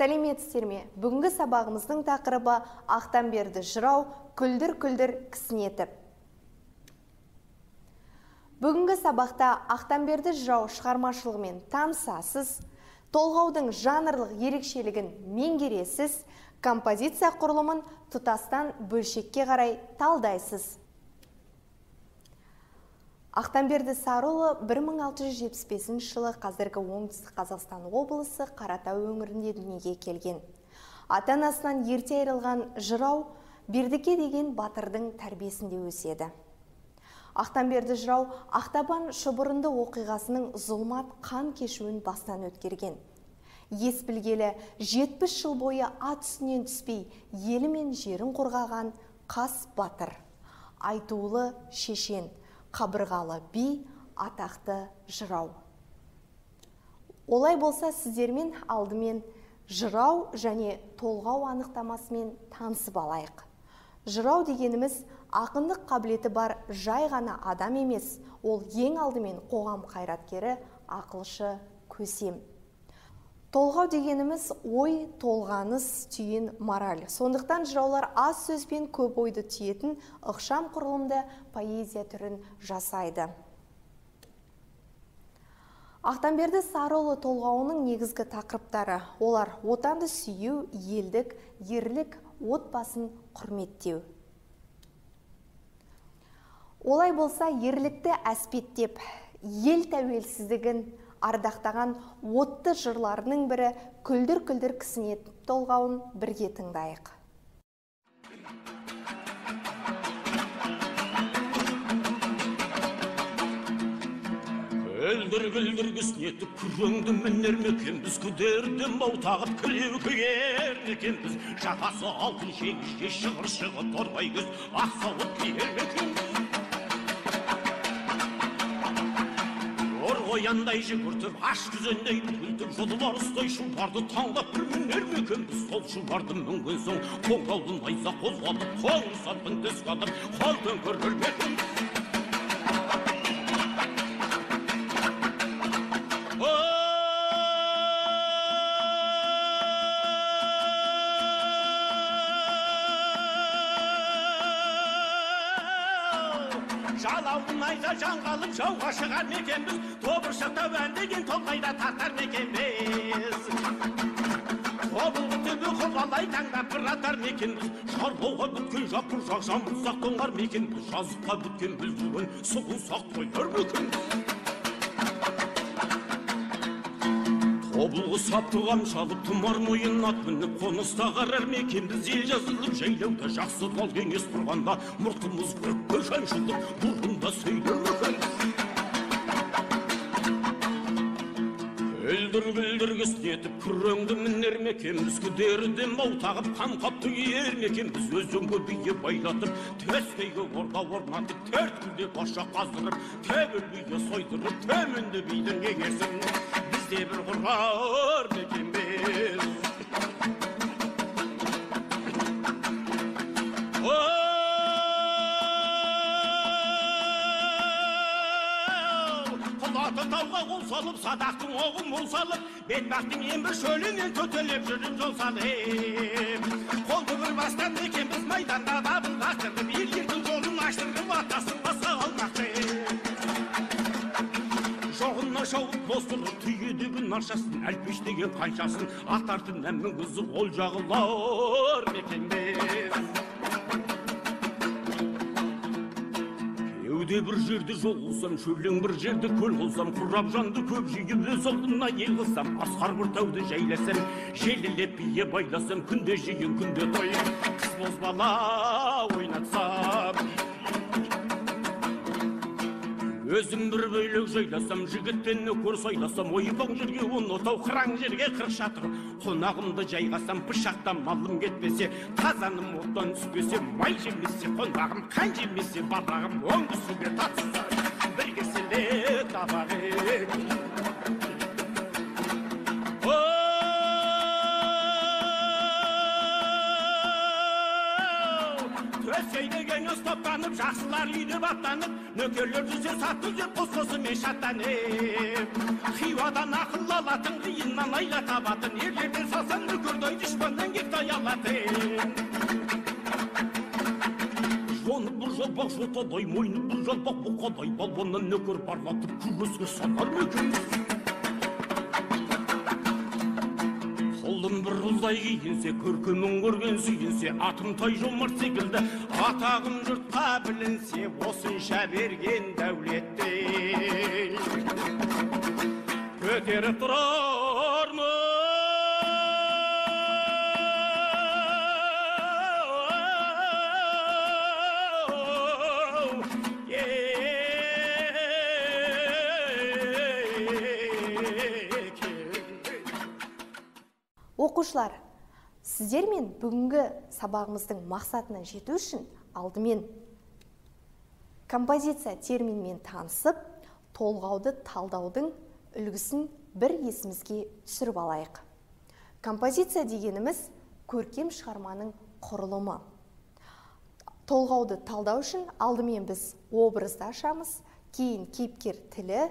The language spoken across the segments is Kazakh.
сәлеметсіздер ме? Бүгінгі сабағымыздың тақырыбы ақтан берді жырау күлдір күлдір кісінетіп бүгінгі сабақта ақтанберді жырау шығармашылығымен танысасыз толғаудың жанрлық ерекшелігін меңгересіз композиция құрылымын тұтастан бөлшекке қарай талдайсыз. Ақтанберді сарыұлы 1675 жылы қазіргі оңтүстік қазақстан облысы қаратау өңірінде дүниеге келген. Ата анасынан ерте айырылған жырау бердіке деген батырдың тәрбиесінде өседі. Ақтанберді жырау ақтабан шұбырынды оқиғасының зұлмат қан кешуін бастан өткерген. Ес білгелі 70 жыл бойы ат үстінен түспей елі мен жерін қорғаған қас батыр. Айтулы шешен. Қабырғалы би атақты жырау. Олай болса сіздермен алдымен жырау және толғау анықтамасымен танысып алайық. Жырау дегеніміз ақындық қабілеті бар жай ғана адам емес ол ең алдымен қоғам қайраткері ақылшы көсем. Толғау дегеніміз ой толғаныс түйін мораль сондықтан жыраулар аз сөзбен көп ойды түйетін ықшам құрылымды поэзия түрін жасайды. Ақтанберді сарыұлы толғауының негізгі тақырыптары. Олар отанды сүю елдік ерлік отбасын құрметтеу олай болса ерлікті әспеттеп ел тәуелсіздігін ардақтаған отты жырларының бірі күлдір күлдір кісінет толғауын бірге тыңдайық. Күлдір күлдір кісінетіп күреңді мінер мекенбіз күдерді тағып күлеу көгер мекенбіз жатасы алтын шегізде шығыр шығып торғай күз ақ сауыт киер мекенбіз қояндай жүгіртіп аш күзендей бүгілтіп жолы барыстай шұбарды таңдап бір мінер ме сол шұбарды мінген соң қоңыраудың найза қозғалып қоңыр сатпын тіс қатып қол төңкерер екенбіз жаңғалып жауға шығар мекенбіз тобыршықта әндеген толғайда тартар мекенбіз тобылғы түбі құралай таңдап бір атар мекенбіз шарлауға біткен жапыр жақ жамбылсақ тоңар мекенбіз жазыққа біткен бүлдірген сұғылсақ тояр мекенбіз тобылғы сапты қамшалып тұмар мойын ат мініп қоныста қарар мекенбіз ел жазылып жайлауда жақсы мал кеңес тұрғанда мұртымыз көкке шаншылып бұрында Күлдір күлдір кіснетіп күреңді мінер мекенбіз күдерді мау тағып қан қапты киер мекенбіз өзенге бие байлатып төстейге орда орнатып төрт күнде баша қаздырып бие сойдырып төменде бидің кеңесін бізде бір құрғар мекенбіз қол салып садақтың оғын мол салып бетбақтың ең бір шөлінен төтелеп жүріп жол салып қолды бір бастан мекенбіз майданда дабыл қақтырып ел ердің жолын аштырып атасын басқа алмақты жоғына шауып тоздырып түйедегі наршасын әлпештеген қаншасын атардың әмін қызы ол жағылар мекенбез кеуде бір жерде жол қылсам шөлең бір жерде көл қылсам құрап жанды көп жиып өз алдына ел қылсам асқар бір тауды жайласам желілеп бие байласам күнде жиын күнде тойын қыз бозбала ойнатсам өзім бір бөлек жайласам жігіттен нөкер сайласам ойбаң жерге он отау қыран жерге қырық шатыр. Қонағымды жайғасам пышақтан малым кетпесе қазаным оттан түспесе май жемесе қонағым қан жемесе барағым оңды суге татса бір кеселе табақ кеңес топтанып жақсылар үйде баптанып нөкерлер жүзе сатты деп қос қосымен шаттанып хиуадан ақыл алатын қиыннан айла табатын ерлерден салсаң нөкер алатын жоны бұл жалпақ жотадай мойны бұл жалпақ бұқадай балуаннан нөкер барлатып күреске салар ма екенбіз қолын бір ұлдай киінсе көркемін көрген сүйінсе атым тай жомарт секілді. Атағым жұртқа білінсе осынша берген дәулеттен көтеріп тұрармын оқушылар сіздер мен бүгінгі сабағымыздың мақсатына жету үшін алдымен композиция терминмен танысып толғауды талдаудың үлгісін бір есімізге түсіріп алайық. Композиция дегеніміз көркем шығарманың құрылымы. Толғауды талдау үшін алдымен біз образды ашамыз кейін кейіпкер тілі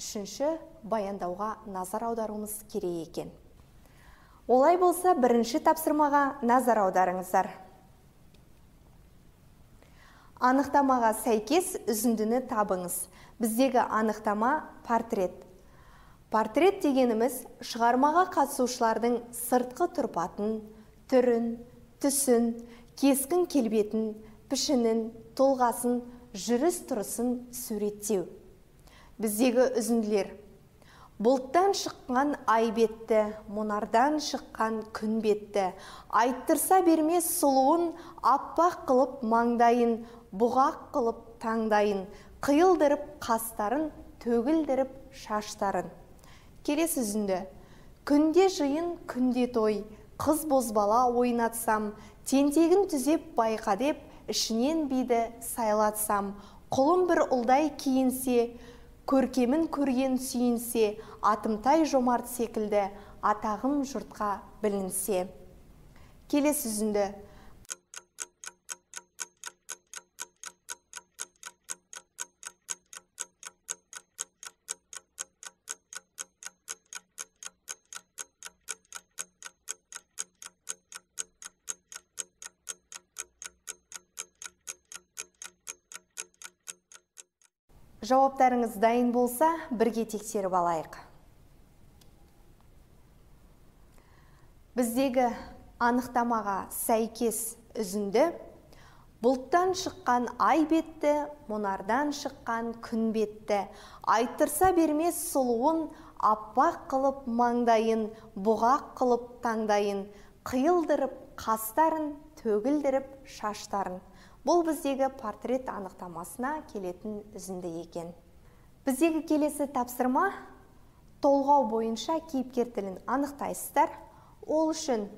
үшінші баяндауға назар аударуымыз керек екен. Олай болса бірінші тапсырмаға назар аударыңыздар. Анықтамаға сәйкес үзіндіні табыңыз. Біздегі анықтама портрет. Портрет дегеніміз шығармаға қатысушылардың сыртқы тұрпатын түрін түсін кескін келбетін пішінін тұлғасын жүріс тұрысын суреттеу. Біздегі үзінділер бұлттан шыққан ай бетті мұнардан шыққан күн бетті. Айттырса бермес сұлуын аппақ қылып маңдайын бұғақ қылып таңдайын қиылдырып қастарын төгілдіріп шаштарын. Келесі үзінді. Күнде жиын күнде той. Қыз бозбала ойнатсам тентегін түзеп байқа деп ішінен биді сайлатсам. Құлым бір ұлдай киінсе көркемін көрген сүйінсе атымтай жомарт секілді атағым жұртқа білінсе. Келесі үзінді. Жауаптарыңыз дайын болса бірге тексеріп алайық. Біздегі анықтамаға сәйкес үзінді бұлттан шыққан ай бетті мұнардан шыққан күн бетті. Айттырса бермес сұлуын аппақ қылып маңдайын бұғақ қылып таңдайын қиылдырып қастарын төгілдіріп шаштарын. Бұл біздегі портрет анықтамасына келетін үзінді екен. Біздегі келесі тапсырма толғау бойынша кейіпкер тілін анықтайсыздар. Ол үшін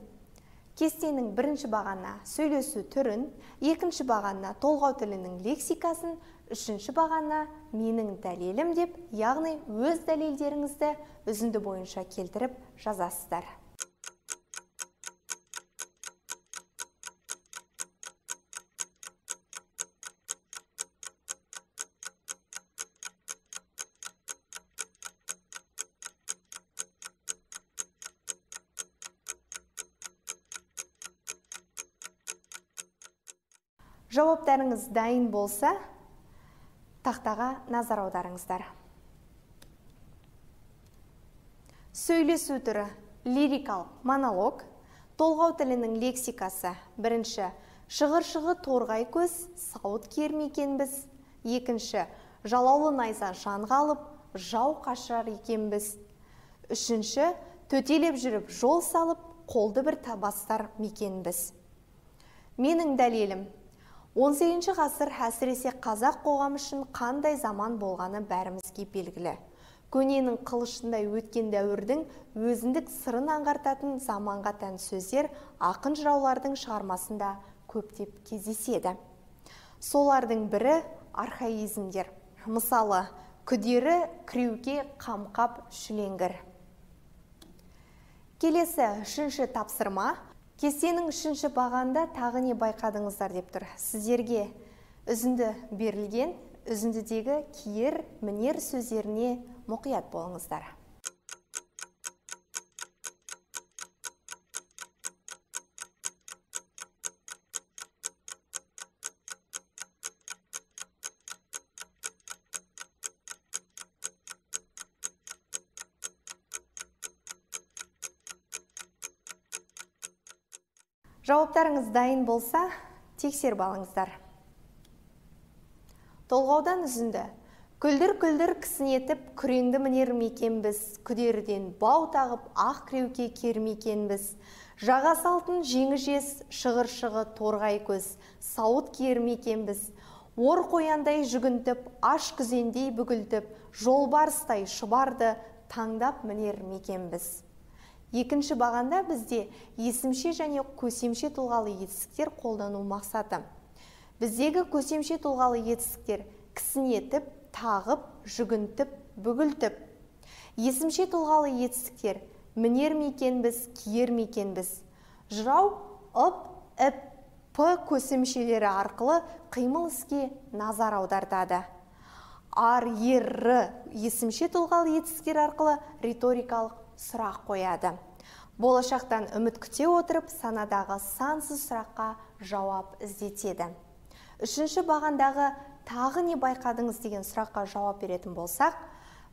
кестенің бірінші бағанына сөйлесу түрін екінші бағанына толғау тілінің лексикасын үшінші бағанына менің дәлелім деп яғни өз дәлелдеріңізді үзінді бойынша келтіріп жазасыздар. Жауаптарыңыз дайын болса тақтаға назар аударыңыздар. Сөйлесу түрі лирикалық монолог. Толғау тілінің лексикасы бірінші шығыршығы торғай көз сауыт киер екенбіз екінші жалаулы найза жанға алып жау қашар екенбіз үшінші төтелеп жүріп жол салып қолды бір табастар мекенбіз менің дәлелім 18 ғасыр әсіресе қазақ қоғамы үшін қандай заман болғаны бәрімізге белгілі. Көненің қылышындай өткен дәуірдің өзіндік сырын аңғартатын заманға тән сөздер ақын жыраулардың шығармасында көптеп кездеседі. Солардың бірі архаизмдер. Мысалы күдері кіреуке қамқап шүлеңгір. Келесі үшінші тапсырма кестенің үшінші бағанда тағы не байқадыңыздар деп тұр? Сіздерге үзінді берілген үзіндідегі киер мінер сөздеріне мұқият болыңыздар. Жауаптарыңыз дайын болса тексеріп алыңыздар. Толғаудан үзінді. Күлдір күлдір кісінетіп күреңді мінер мекенбіз күдерден бау тағып ақ кіреуке кермекенбіз жаға салтын жеңі жес шығыр шығы торғай көз сауыт киер мекенбіз ор қояндай жүгінтіп аш күзендей бүгілтіп жолбарыстай шұбарды таңдап мінер мекенбіз екінші бағанда бізде есімше және көсемше тұлғалы етістіктер қолдану мақсаты. Біздегі көсемше тұлғалы етістіктер кісінетіп тағып жүгінтіп бүгілтіп. Есімше тұлғалы етістіктер мінер мекенбіз киер мекенбіз жырау ұп іп п көсемшелері арқылы қимыл іске назар аудартады. Ар ер р есімше тұлғалы етістіктер арқылы риторикалық сұрақ қояды. Болашақтан үміт күте отырып санадағы сансыз сұраққа жауап іздетеді. Үшінші бағандағы тағы не байқадыңыз? деген сұраққа жауап беретін болсақ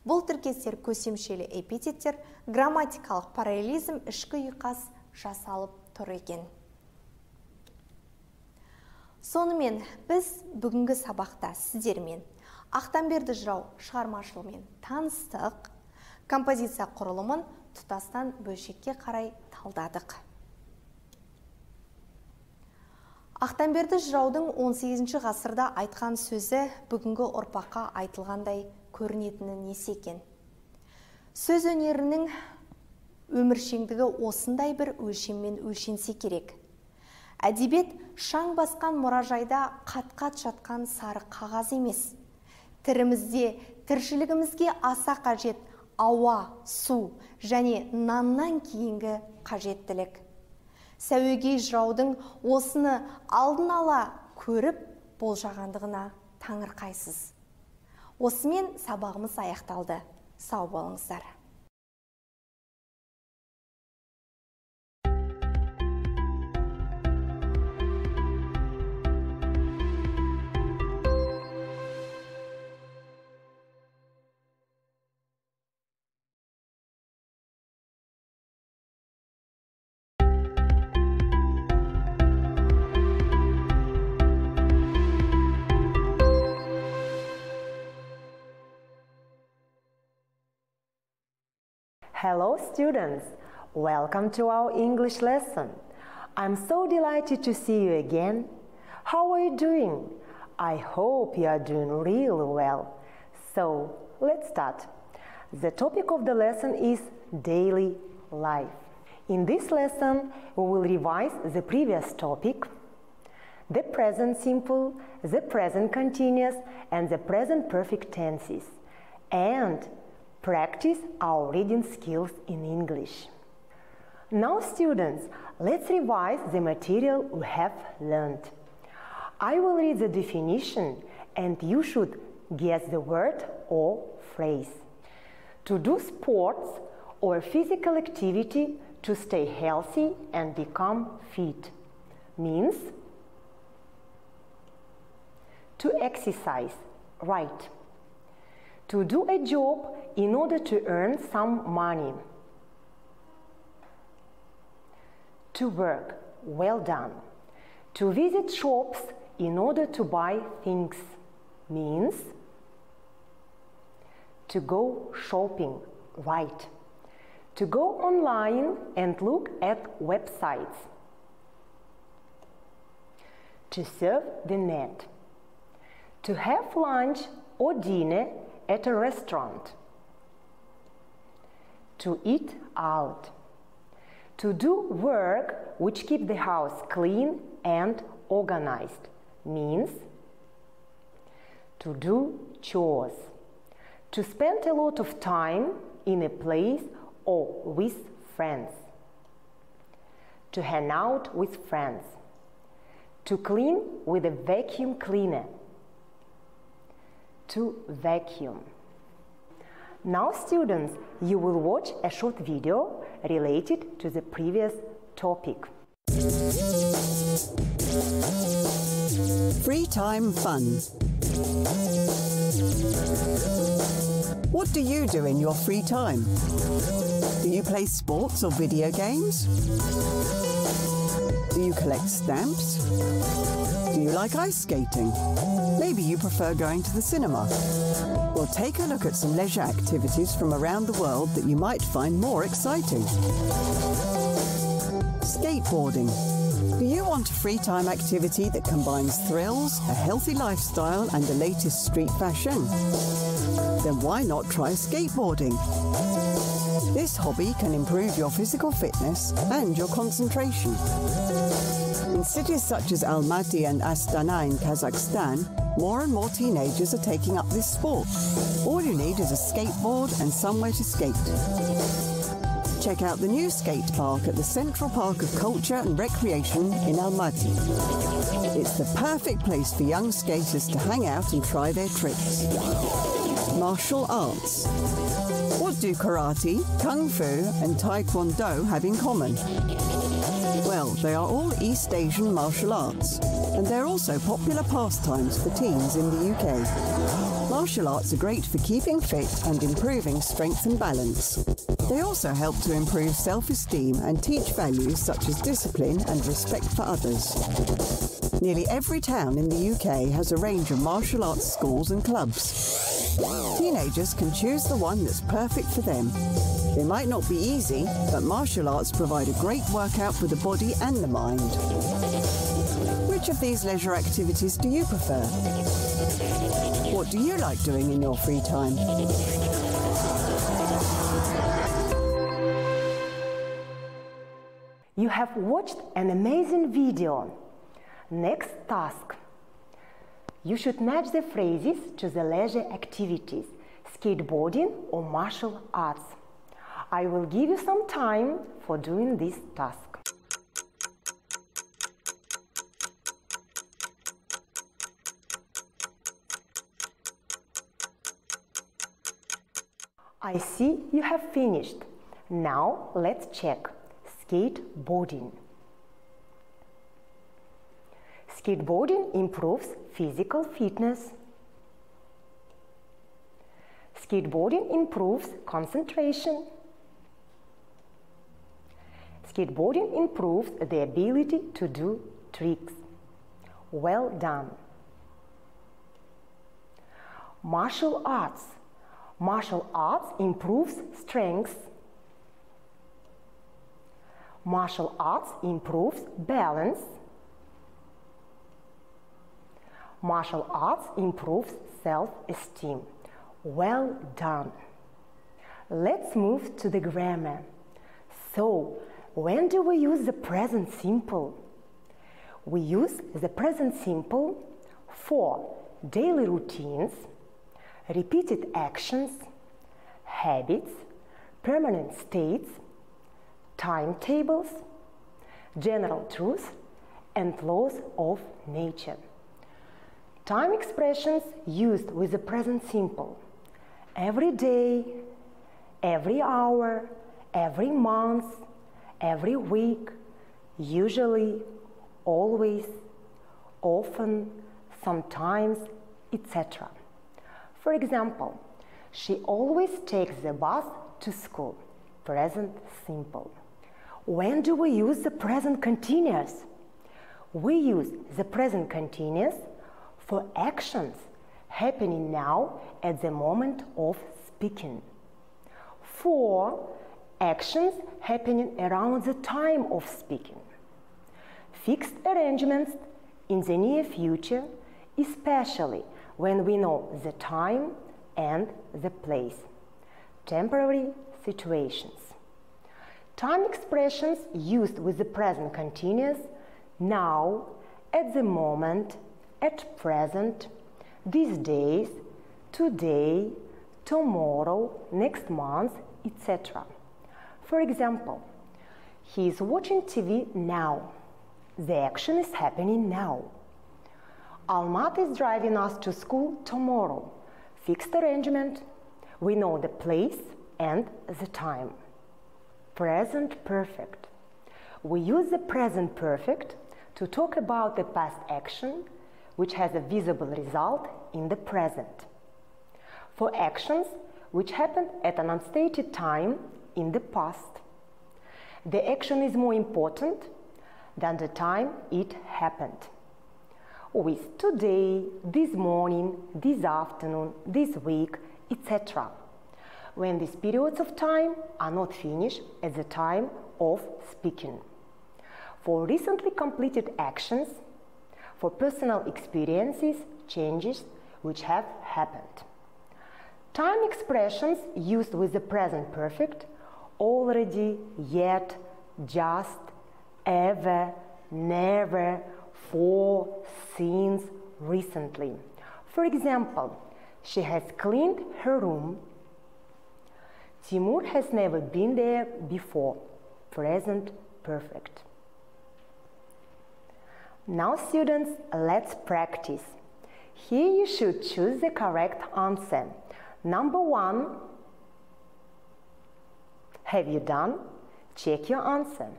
бұл тіркестер көсемшелі эпитеттер грамматикалық параллелизм ішкі ұйқас жасалып тұр екен. Сонымен біз бүгінгі сабақта сіздермен ақтамберді жырау шығармашылығымен таныстық. Композиция құрылымын тұтастан бөлшекке қарай талдадық. Ақтамберді жыраудың 18 ғасырда айтқан сөзі бүгінгі ұрпаққа айтылғандай көрінетіні несі екен? Сөз өнерінің өміршеңдігі осындай бір өлшеммен өлшенсе керек. Әдебиет шаң басқан мұражайда қат-қат жатқан сары қағаз емес. Тірімізде тіршілігімізге аса қажет ауа су және наннан кейінгі қажеттілік. Сәуегей жыраудың осыны алдын ала көріп болжағандығына таңырқайсыз. Осымен сабағымыз аяқталды. Сау болыңыздар. Hello students, welcome to our English lesson. I'm so delighted to see you again. How are you doing? I hope you are doing really well. So let's start. The topic of the lesson is daily life. In this lesson, we will revise the previous topic, the present simple, the present continuous, and the present perfect tenses. And practice our reading skills in English. Now students, let's revise the material we have learned. I will read the definition and you should guess the word or phrase. To do sports or physical activity to stay healthy and become fit means to exercise, right to do a job in order to earn some money. To work, well done. To visit shops in order to buy things means to go shopping, right. To go online and look at websites. To surf the net. To have lunch or dinner at a restaurant, to eat out, to do work which keep the house clean and organized means to do chores, to spend a lot of time in a place or with friends, to hang out with friends, to clean with a vacuum cleaner to vacuum. Now students, you will watch a short video related to the previous topic. Free time fun. What do you do in your free time? Do you play sports or video games? Do you collect stamps? Do you like ice skating? Maybe you prefer going to the cinema. Well, take a look at some leisure activities from around the world that you might find more exciting. Skateboarding. Do you want a free time activity that combines thrills, a healthy lifestyle, and the latest street fashion? Then why not try skateboarding? This hobby can improve your physical fitness and your concentration. In cities such as Almaty and Astana in Kazakhstan, more and more teenagers are taking up this sport. All you need is a skateboard and somewhere to skate. Check out the new skate park at the Central Park of Culture and Recreation in Almaty. It's the perfect place for young skaters to hang out and try their tricks. Martial arts. What do karate, kung fu, and taekwondo have in common? Well, they are all East Asian martial arts, and they're also popular pastimes for teens in the UK. Martial arts are great for keeping fit and improving strength and balance. They also help to improve self-esteem and teach values such as discipline and respect for others. Nearly every town in the UK has a range of martial arts schools and clubs. Teenagers can choose the one that's perfect for them. They might not be easy, but martial arts provide a great workout for the body and the mind. Which of these leisure activities do you prefer? What do you like doing in your free time? You have watched an amazing video. Next task. You should match the phrases to the leisure activities, skateboarding or martial arts. I will give you some time for doing this task. I see you have finished. Now let's check skateboarding. Skateboarding improves physical fitness. Skateboarding improves concentration. Skateboarding improves the ability to do tricks. Well done. Martial arts. Martial arts improves strength. Martial arts improves balance. Martial arts improves self-esteem. Well done. Let's move to the grammar. So, when do we use the present simple? We use the present simple for daily routines, repeated actions, habits, permanent states, timetables, general truths, and laws of nature. Time expressions used with the present simple. Every day, every hour, every month, every week, usually, always, often, sometimes, etc. For example, she always takes the bus to school. Present simple. When do we use the present continuous? We use the present continuous for actions happening now at the moment of speaking. For actions happening around the time of speaking. Fixed arrangements in the near future, especially when we know the time and the place. Temporary situations. Time expressions used with the present continuous now, at the moment, at present, these days, today, tomorrow, next month, etc. For example, he is watching TV now. The action is happening now. Almat is driving us to school tomorrow. Fixed arrangement. We know the place and the time. Present perfect. We use the present perfect to talk about the past action which has a visible result in the present. For actions which happened at an unstated time in the past. The action is more important, than the time it happened. With today, this morning, this afternoon, this week, etc. When these periods of time are not finished at the time of speaking. For recently completed actions, for personal experiences, changes which have happened. Time expressions used with the present perfect already, yet, just, ever, never, for, since, recently. For example, she has cleaned her room. Timur has never been there before. Present perfect. Now students, let's practice. Here you should choose the correct answer. Number one, have you done? Check your answer.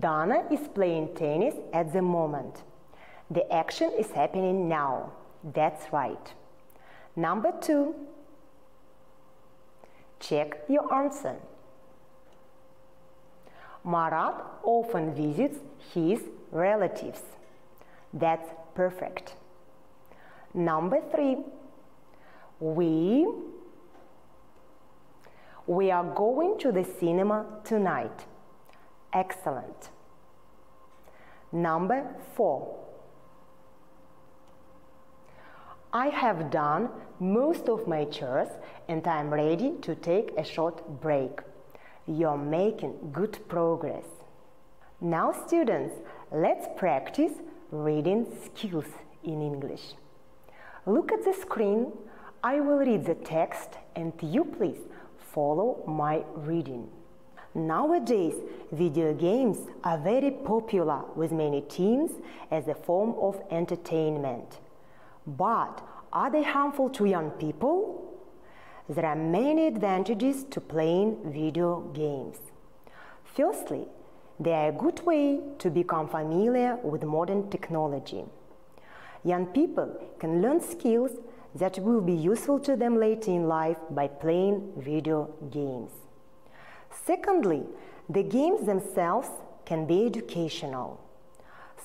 Dana is playing tennis at the moment. The action is happening now. That's right. Number two, check your answer. Marat often visits his relatives. That's perfect. Number three, we we are going to the cinema tonight. Excellent. Number four. I have done most of my chores and I am ready to take a short break. You're making good progress. Now students, let's practice reading skills in English. Look at the screen. I will read the text and you please follow my reading. Nowadays, video games are very popular with many teens as a form of entertainment. But are they harmful to young people? There are many advantages to playing video games. Firstly, they are a good way to become familiar with modern technology. Young people can learn skills that will be useful to them later in life by playing video games. Secondly, the games themselves can be educational.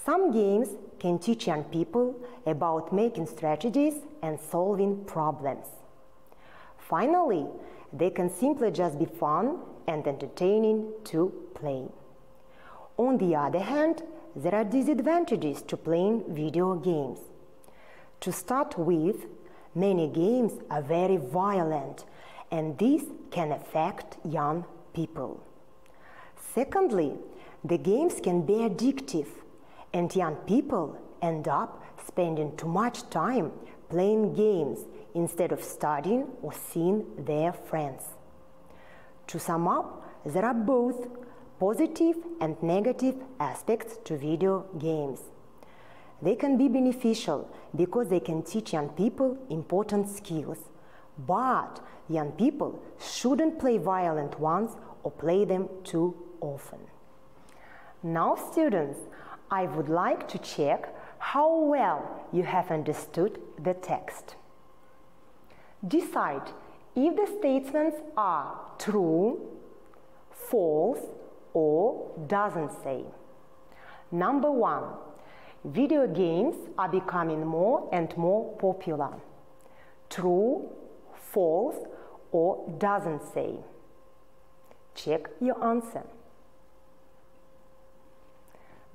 Some games can teach young people about making strategies and solving problems. Finally, they can simply just be fun and entertaining to play. On the other hand, there are disadvantages to playing video games. To start with, many games are very violent and this can affect young people. Secondly, the games can be addictive and young people end up spending too much time playing games instead of studying or seeing their friends. To sum up, there are both positive and negative aspects to video games. They can be beneficial because they can teach young people important skills. But young people shouldn't play violent ones or play them too often. Now students, I would like to check how well you have understood the text. Decide if the statements are true, false, or doesn't say. Number one, video games are becoming more and more popular. True, false, or doesn't say. Check your answer.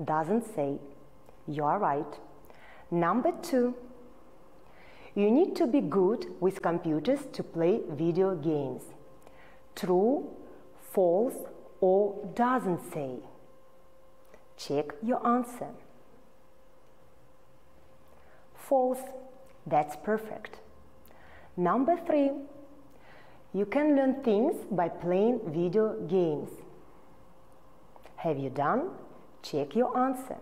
Doesn't say. You are right. Number two, you need to be good with computers to play video games. True, false, or doesn't say. Check your answer. False. That's perfect. Number three, you can learn things by playing video games. Have you done? Check your answer.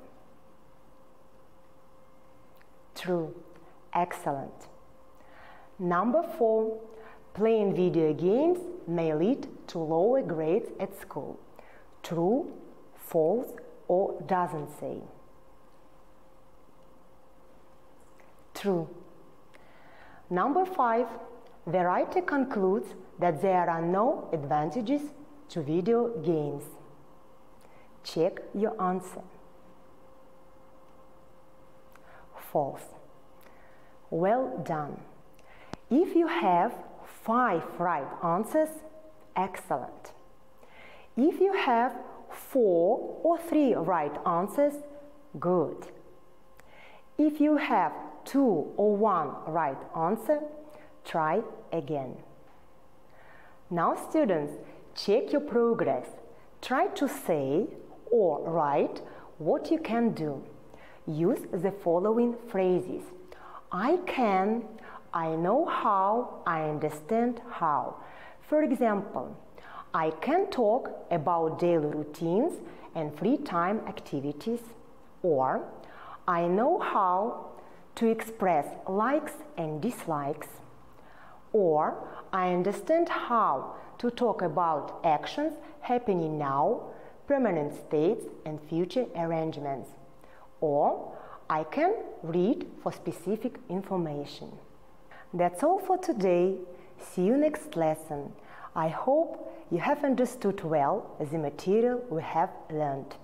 True. Excellent. Number four, playing video games may lead to lower grades at school. True, false, or doesn't say. True. Number five, the writer concludes that there are no advantages to video games. Check your answer. False. Well done. If you have five right answers, excellent. If you have four or three right answers, good. If you have two or one right answer, try again. Now students, check your progress. Try to say or write what you can do. Use the following phrases. I can, I know how, I understand how. For example, I can talk about daily routines and free time activities. Or, I know how to express likes and dislikes. Or, I understand how to talk about actions happening now, permanent states, and future arrangements. Or, I can read for specific information. That's all for today. See you next lesson. I hope you have understood well the material we have learned.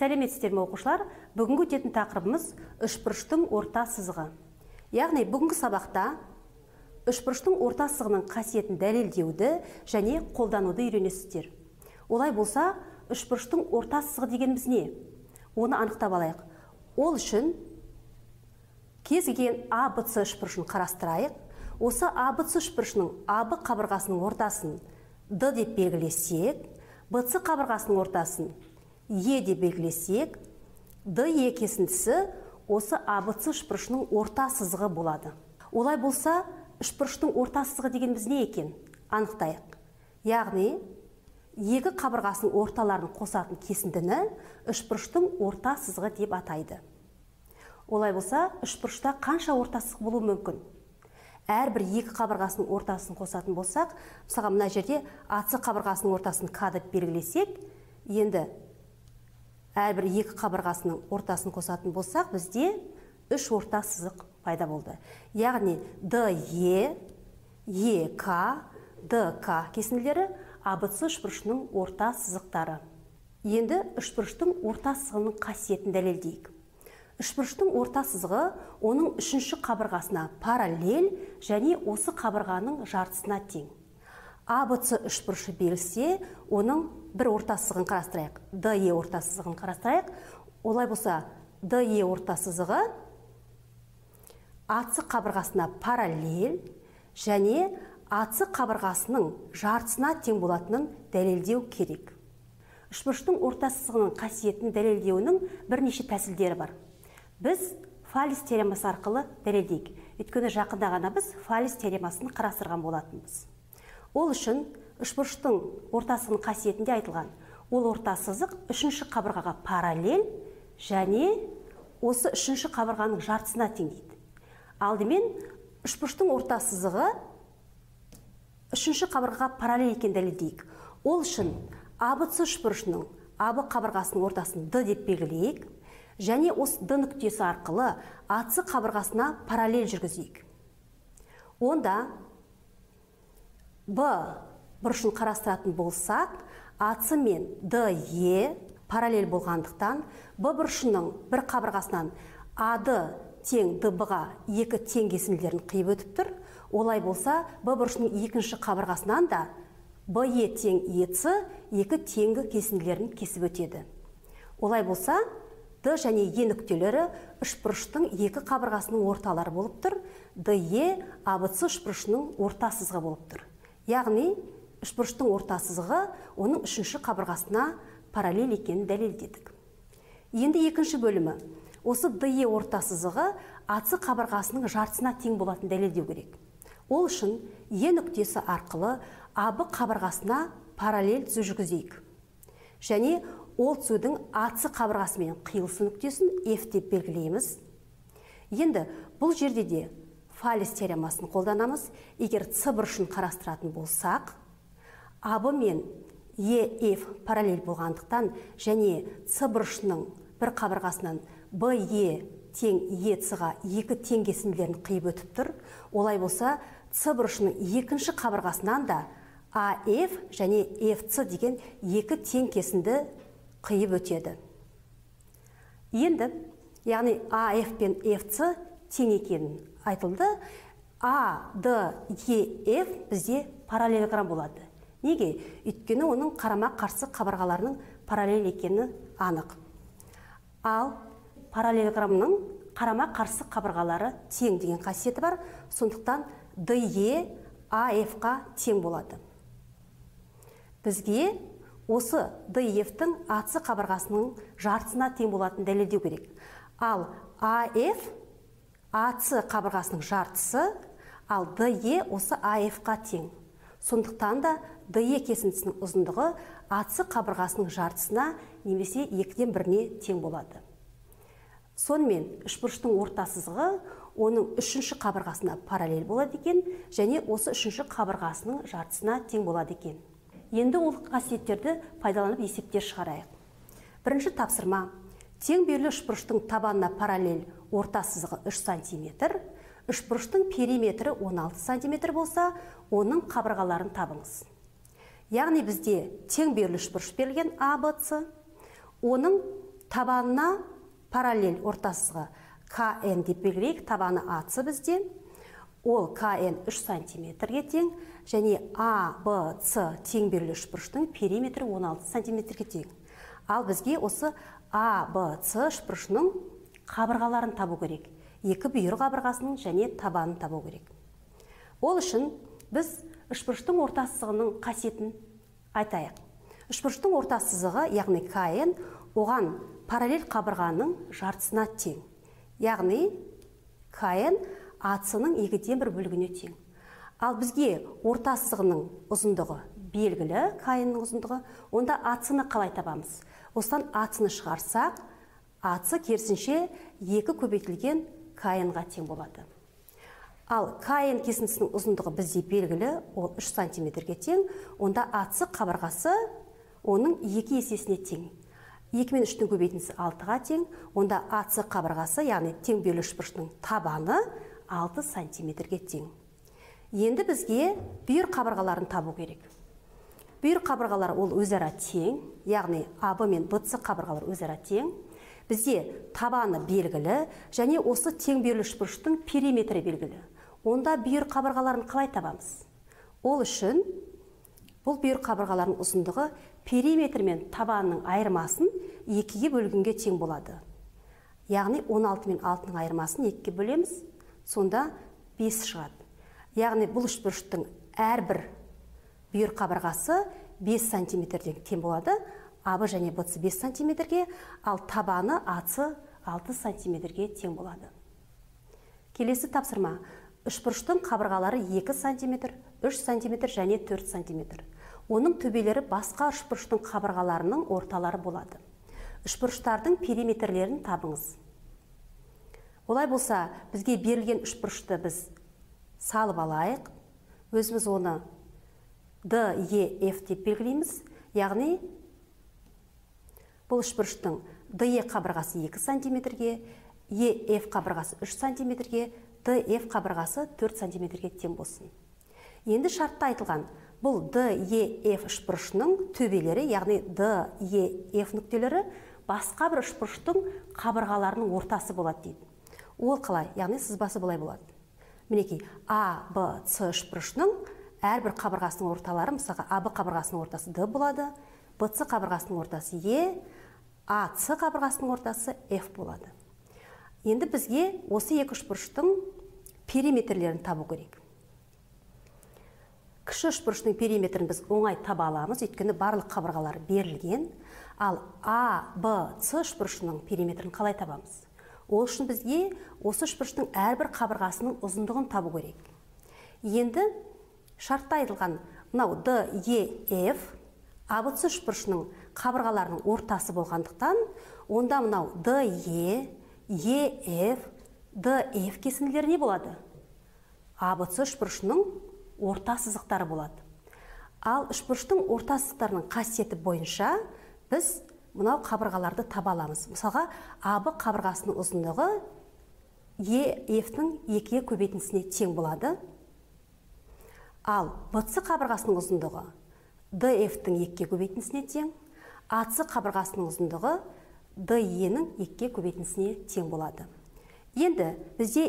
Сәлеметсіздер ме оқушылар бүгінгі өтетін тақырыбымыз үшбұрыштың орта сызығы. Яғни бүгінгі сабақта үшбұрыштың орта сызығының қасиетін дәлелдеуді және қолдануды үйренесіздер. Олай болса үшбұрыштың орта сызығы дегеніміз не? Оны анықтап алайық. Ол үшін кез келген а б с үшбұрышын қарастырайық. Осы а б с үшбұрышының а б қабырғасының ортасын д деп белгілесек б с қабырғасының ортасын е деп белгілесек д е кесіндісі осы абц үшбұрышының орта сызығы болады. Олай болса үшбұрыштың орта сызығы дегеніміз не екен? Анықтайық. Яғни екі қабырғасының орталарын қосатын кесіндіні үшбұрыштың орта сызығы деп атайды. Олай болса үшбұрышта қанша орта сызық болуы мүмкін? Әрбір екі қабырғасының ортасын қосатын болсақ мысалға мына жерде ац қабырғасының ортасын к деп белгілесек енді әрбір екі қабырғасының ортасын қосатын болсақ бізде үш орта сызық пайда болды. Яғни де ек дк кесінділері абц үшбұрышының орта сызықтары. Енді үшбұрыштың орта сызығының қасиетін дәлелдейік. Үшбұрыштың орта сызығы оның үшінші қабырғасына параллель және осы қабырғаның жартысына тең. Абц үшбұрышы берілсе оның бір орта сызығын қарастырайық. Де орта сызығын қарастырайық. Олай болса де орта сызығы ац қабырғасына параллель және ац қабырғасының жартысына тең болатынын дәлелдеу керек. Үшбұрыштың орта сызығының қасиетін дәлелдеуінің бірнеше тәсілдері бар. Біз фалес теоремасы арқылы дәлелдейік. Өйткені жақында ғана біз фалес теоремасын қарастырған болатынбыз. Ол үшін үшбұрыштың орта сызығының қасиетінде айтылған. Ол орта сызық үшінші қабырғаға параллель және осы үшінші қабырғаның жартысына тең дейді алдымен үшбұрыштың орта сызығы үшінші қабырғаға параллель екенін дәлелдейік. Ол үшін абц үшбұрышының аб қабырғасының ортасын д деп белгілейік және осы д нүктесі арқылы ац қабырғасына параллель жүргізейік. Онда б. Бұрышын қарастыратын болсақ ац мен де параллель болғандықтан б бұрышының бір қабырғасынан ады тең дб-ға екі тең кесінділерін қиып өтіп тұр. Олай болса б бұрышының екінші қабырғасынан да е тең ец екі теңгі кесінділерін кесіп өтеді. Олай болса д және е нүктелері үшбұрыштың екі қабырғасының орталары болып тұр. Де абц үшбұрышының орта сызығы болып тұр. Яғни үшбұрыштың орта сызығы оның үшінші қабырғасына параллель екенін дәлелдедік. Енді екінші бөлімі. Осы де орта сызығы ац қабырғасының жартысына тең болатын дәлелдеу керек. Ол үшін е нүктесі арқылы аб қабырғасына параллель түзу жүргізейік. Және ол түзудің ац қабырғасымен қиылысу нүктесін f деп белгілейміз. Енді бұл жерде де фалес теоремасын қолданамыз. Егер ц бұрышын қарастыратын болсақ аб мен еф параллель болғандықтан және ц бұрышының бір қабырғасынан бе тең ец-ға екі тең кесінділерін қиып өтіп тұр. Олай болса ц бұрышының екінші қабырғасынан да аф және фц деген екі тең кесінді қиып өтеді. Енді яғни аф пен фц тең екенін айтылды. А д е ф бізде параллелограмм болады. Неге? Өйткені оның қарама қарсы қабырғаларының параллель екені анық. Ал параллелограммның қарама қарсы қабырғалары тең деген қасиеті бар. Сондықтан де аф-қа тең болады. Бізге осы дефтің ац қабырғасының жартысына тең болатынын дәлелдеу керек. Ал аф ац қабырғасының жартысы ал де осы аф-қа тең. Сондықтан да де кесіндісінің ұзындығы ац қабырғасының жартысына немесе екіден біріне тең болады. Сонымен үшбұрыштың орта сызығы оның үшінші қабырғасына параллель болады екен және осы үшінші қабырғасының жартысына тең болады екен. Енді ол қасиеттерді пайдаланып есептер шығарайық. Бірінші тапсырма. Тең берілі үшбұрыштың табанына параллель орта сызығы 3 сантиметр үшбұрыштың периметрі 16 сантиметр болса оның қабырғаларын табыңыз. Яғни бізде тең үшбұрыш берілген абц оның табанына параллель орта сызығы кн деп белгілейік табаны ац бізде. Ол кн 3 сантиметрге тең және а б с тең үшбұрыштың периметрі 16 сантиметрге тең. Ал бізге осы а б с үшбұрышының қабырғаларын табу керек. Екі бүйір қабырғасының және табанын табу керек. Ол үшін біз үшбұрыштың орта сызығының қасиетін айтайық. Үшбұрыштың орта сызығы яғни кн оған параллель қабырғаның жартысына тең. Яғни кн ацының екіден бір бөлігіне тең. Ал бізге орта сызығының ұзындығы белгілі кн ұзындығы онда ацыны қалай табамыз? Осыдан ацыны шығарсақ асы керісінше екі көбейтілген кн-ға тең болады. Ал кн кесіндісінің ұзындығы бізде белгілі ол 3 сантиметрге тең. Онда асы қабырғасы оның екі есесіне тең. Екі мен үштің көбейтіндісі алтыға тең. Онда асы қабырғасы яғни тең үшбұрыштың табаны 6 сантиметрге тең. Енді бізге бүйір қабырғаларын табу керек. Бүйір қабырғалар ол өзара тең яғни аб мен бц қабырғалар өзара тең. Бізде табаны белгілі және осы тең беріліш бұрыштың периметрі белгілі. Онда бүйір қабырғаларын қалай табамыз? Ол үшін бұл бүйір қабырғалардың ұзындығы периметр мен табанның айырмасын екіге бөлгенге тең болады. Яғни 16 мен 6-ның айырмасын екіге бөлеміз. Сонда 5 шығады. Яғни бұл үшбұрыштың әрбір бүйір қабырғасы 5 сантиметрден тең болады. Абы және бц 5 сантиметрге ал табаны асы 6 сантиметрге тең болады. Келесі тапсырма. Үшбұрыштың қабырғалары 2 сантиметр 3 сантиметр және 4 сантиметр. Оның төбелері басқа үшбұрыштың қабырғаларының орталары болады. Үшбұрыштардың периметрлерін табыңыз. Олай болса бізге берілген үшбұрышты біз салып алайық. Өзіміз оны д е ф деп белгілейміз. Яғни бұл үшбұрыштың е қабырғасы 2 сантиметрге ф қабырғасы 3 сантиметрге ф қабырғасы 4 сантиметрге тең болсын. Енді шартта айтылған бұл д е ф үшбұрышының төбелері яғни д е ф нүктелері басқа бір үшбұрыштың қабырғаларының ортасы болады дейді. Ол қалай? Яғни сызбасы былай болады. Мінекей а б с үшбұрышының әрбір қабырғасының орталары мысалға аб қабырғасының ортасы д болады бц қабырғасының ортасы е ац қабырғасының ортасы ф болады. Енді бізге осы екі үшбұрыштың периметрлерін табу керек. Кіші үшбұрыштың периметрін біз оңай таба аламыз өйткені барлық қабырғалар берілген. Ал а б с үшбұрышының периметрін қалай табамыз? Ол үшін бізге осы үшбұрыштың әрбір қабырғасының ұзындығын табу керек. Енді шартта айтылған мынау д е ф абц үшбұрышының қабырғаларының ортасы болғандықтан онда мынау д е е ф дф кесінділері не болады. Абц үшбұрышының орта сызықтары болады. Ал үшбұрыштың орта сызықтарының қасиеті бойынша біз мынау қабырғаларды таба аламыз. Мысалға аб қабырғасының ұзындығы ефтің екіге көбейтіндісіне тең болады. Ал бц қабырғасының ұзындығы дфтің екіге көбейтіндісіне тең ац қабырғасының ұзындығы де-нің екіге көбейтіндісіне тең болады. Енді бізде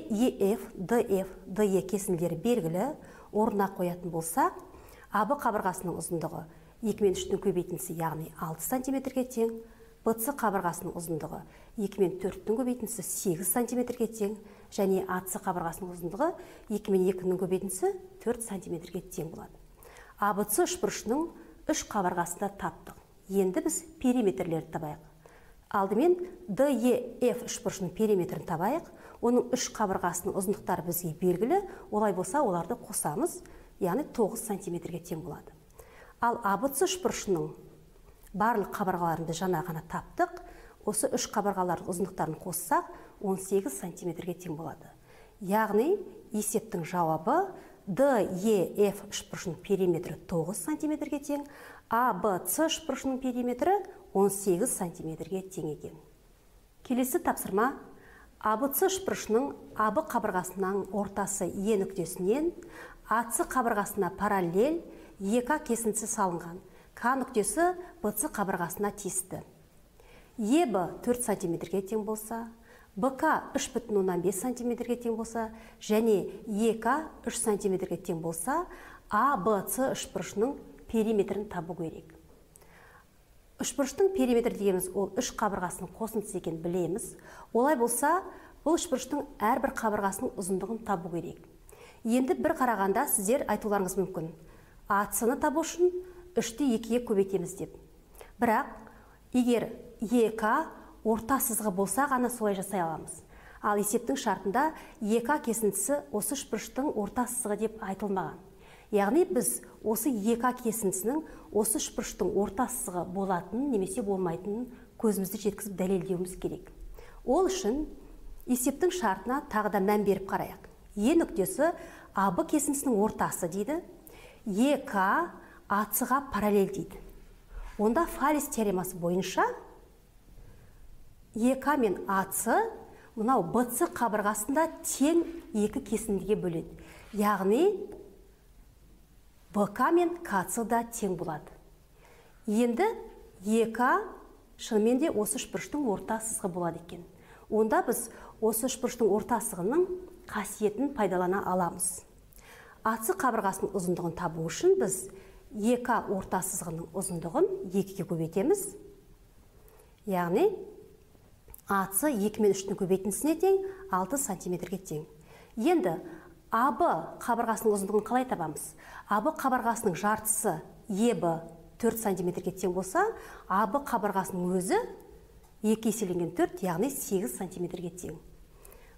еф дф де кесінділері белгілі. Орнына қоятын болсақ аб қабырғасының ұзындығы 2 мен 3-тің көбейтіндісі яғни 6 сантиметрге тең бц қабырғасының ұзындығы 2 мен 4-тің көбейтіндісі 8 сантиметрге тең және ац қабырғасының ұзындығы 2 мен 2-нің көбейтіндісі 4 сантиметрге тең болады. Абц үшбұрышының үш қабырғасында таптық. Енді біз периметрлерді табайық. Алдымен деф үшбұрышының периметрін табайық. Оның үш қабырғасының ұзындықтары бізге белгілі. Олай болса оларды қосамыз яғни 9 сантиметрге тең болады. Ал абц үшбұрышының барлық қабырғаларын біз жаңа ғана таптық. Осы үш қабырғалардың ұзындықтарын қоссақ 18 сантиметрге тең болады. Яғни есептің жауабы деф үшбұрышының периметрі 9 сантиметрге тең абц үшбұрышының периметрі 18 сантиметрге тең екен. Келесі тапсырма. Абц үшбұрышының аб қабырғасының ортасы е нүктесінен ац қабырғасына параллель ек кесіндісі салынған. К нүктесі бц қабырғасына тиісті. Еб 4 сантиметрге тең болса бк 3,5 сантиметрге тең болса және ек 3 сантиметрге тең болса абц үшбұрышының периметрін табу керек. Үшбұрыштың периметрі дегеніміз ол үш қабырғасының қосындысы екенін білеміз. Олай болса бұл үшбұрыштың әрбір қабырғасының ұзындығын табу керек. Енді бір қарағанда сіздер айтуларыңыз мүмкін. Ацны табу үшін үшті екіге көбейтеміз деп. Бірақ егер ек орта сызығы болса ғана солай жасай аламыз. Ал есептің шартында ек кесіндісі осы үшбұрыштың орта сызығы деп айтылмаған. Яғни біз осы екі кесіндісінің осы үшбұрыштың орта сызығы болатынын немесе болмайтынын көзімізді жеткізіп дәлелдеуіміз керек. Ол үшін есептің шартына тағы да мән беріп қарайық. Е нүктесі аб кесіндісінің ортасы дейді. Ек ацға параллель дейді. Онда фалес теоремасы бойынша ек мен ац мынау бц қабырғасында тең екі кесіндіге бөледі. Яғни бк мен кц да тең болады. Енді ек шынымен де осы үшбұрыштың орта сызығы болады екен. Онда біз осы үшбұрыштың орта сызығының қасиетін пайдалана аламыз. Ац қабырғасының ұзындығын табу үшін біз ек орта сызығының ұзындығын екіге көбейтеміз. Яғни ац екі мен үштің көбейтіндісіне тең 6 сантиметрге тең. Енді аб қабырғасының ұзындығын қалай табамыз? Аб қабырғасының жартысы еб 4 сантиметрге тең болса аб қабырғасының өзі екі еселенген 4 яғни 8 сантиметрге тең.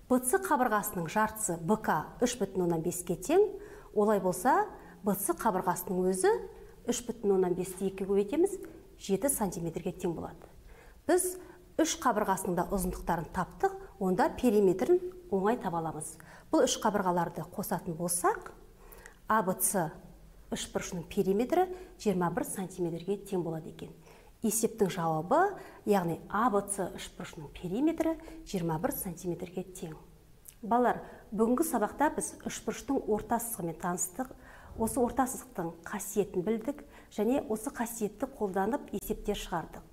Бц қабырғасының жартысы бк 3,5-ке тең. Олай болса бц қабырғасының өзі 3,5-ті екіге көбейтеміз 7 сантиметрге тең болады. Біз үш қабырғасының да ұзындықтарын таптық онда периметрін оңай таба аламыз. Бұл үш қабырғаларды қосатын болсақ абц үшбұрышының периметрі 21 сантиметрге тең болады екен. Есептің жауабы яғни абц үшбұрышының периметрі 21 сантиметрге тең. Балалар бүгінгі сабақта біз үшбұрыштың орта сызығымен таныстық. Осы орта сызықтың қасиетін білдік және осы қасиетті қолданып есептер шығардық.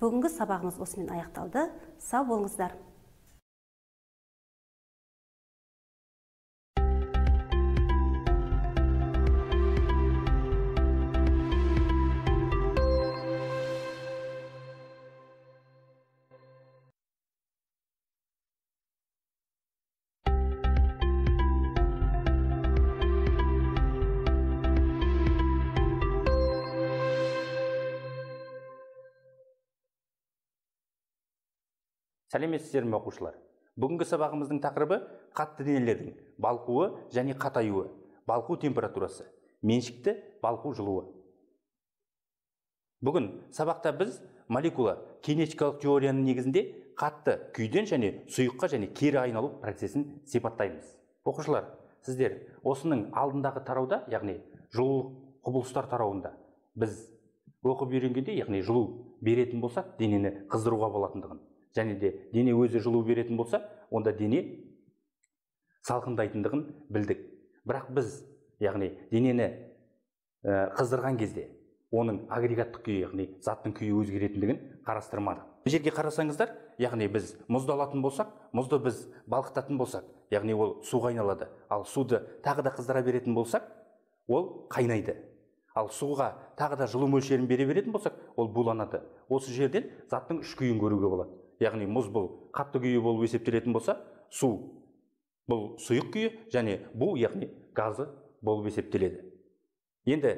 Бүгінгі сабағымыз осымен аяқталды. Сау болыңыздар. Сәлеметсіздер ме оқушылар? Бүгінгі сабағымыздың тақырыбы қатты денелердің балқуы және қатаюы балқу температурасы меншікті балқу жылуы. Бүгін сабақта біз молекула кинетикалық теорияның негізінде қатты күйден және сұйыққа және кері айналу процесін сипаттаймыз. Оқушылар сіздер осының алдындағы тарауда яғни жылу құбылыстар тарауында біз оқып үйренгенде яғни жылу беретін болса денені қыздыруға болатындығын және де дене өзі жылу беретін болса онда дене салқындайтындығын білдік. Бірақ біз яғни денені ә, қыздырған кезде оның агрегаттық күйі яғни заттың күйі өзгеретіндігін қарастырмадық. Бұл жерге қарасаңыздар яғни біз мұзды алатын болсақ мұзды біз балқытатын болсақ яғни ол суға айналады. Ал суды тағы да қыздыра беретін болсақ ол қайнайды. Ал суға тағы да жылу мөлшерін бере беретін болсақ ол буланады. Осы жерден заттың үш күйін көруге болады. Яғни мұз бұл қатты күйі болып есептелетін болса су бұл сұйық күйі және бу яғни газы болып есептеледі. Енді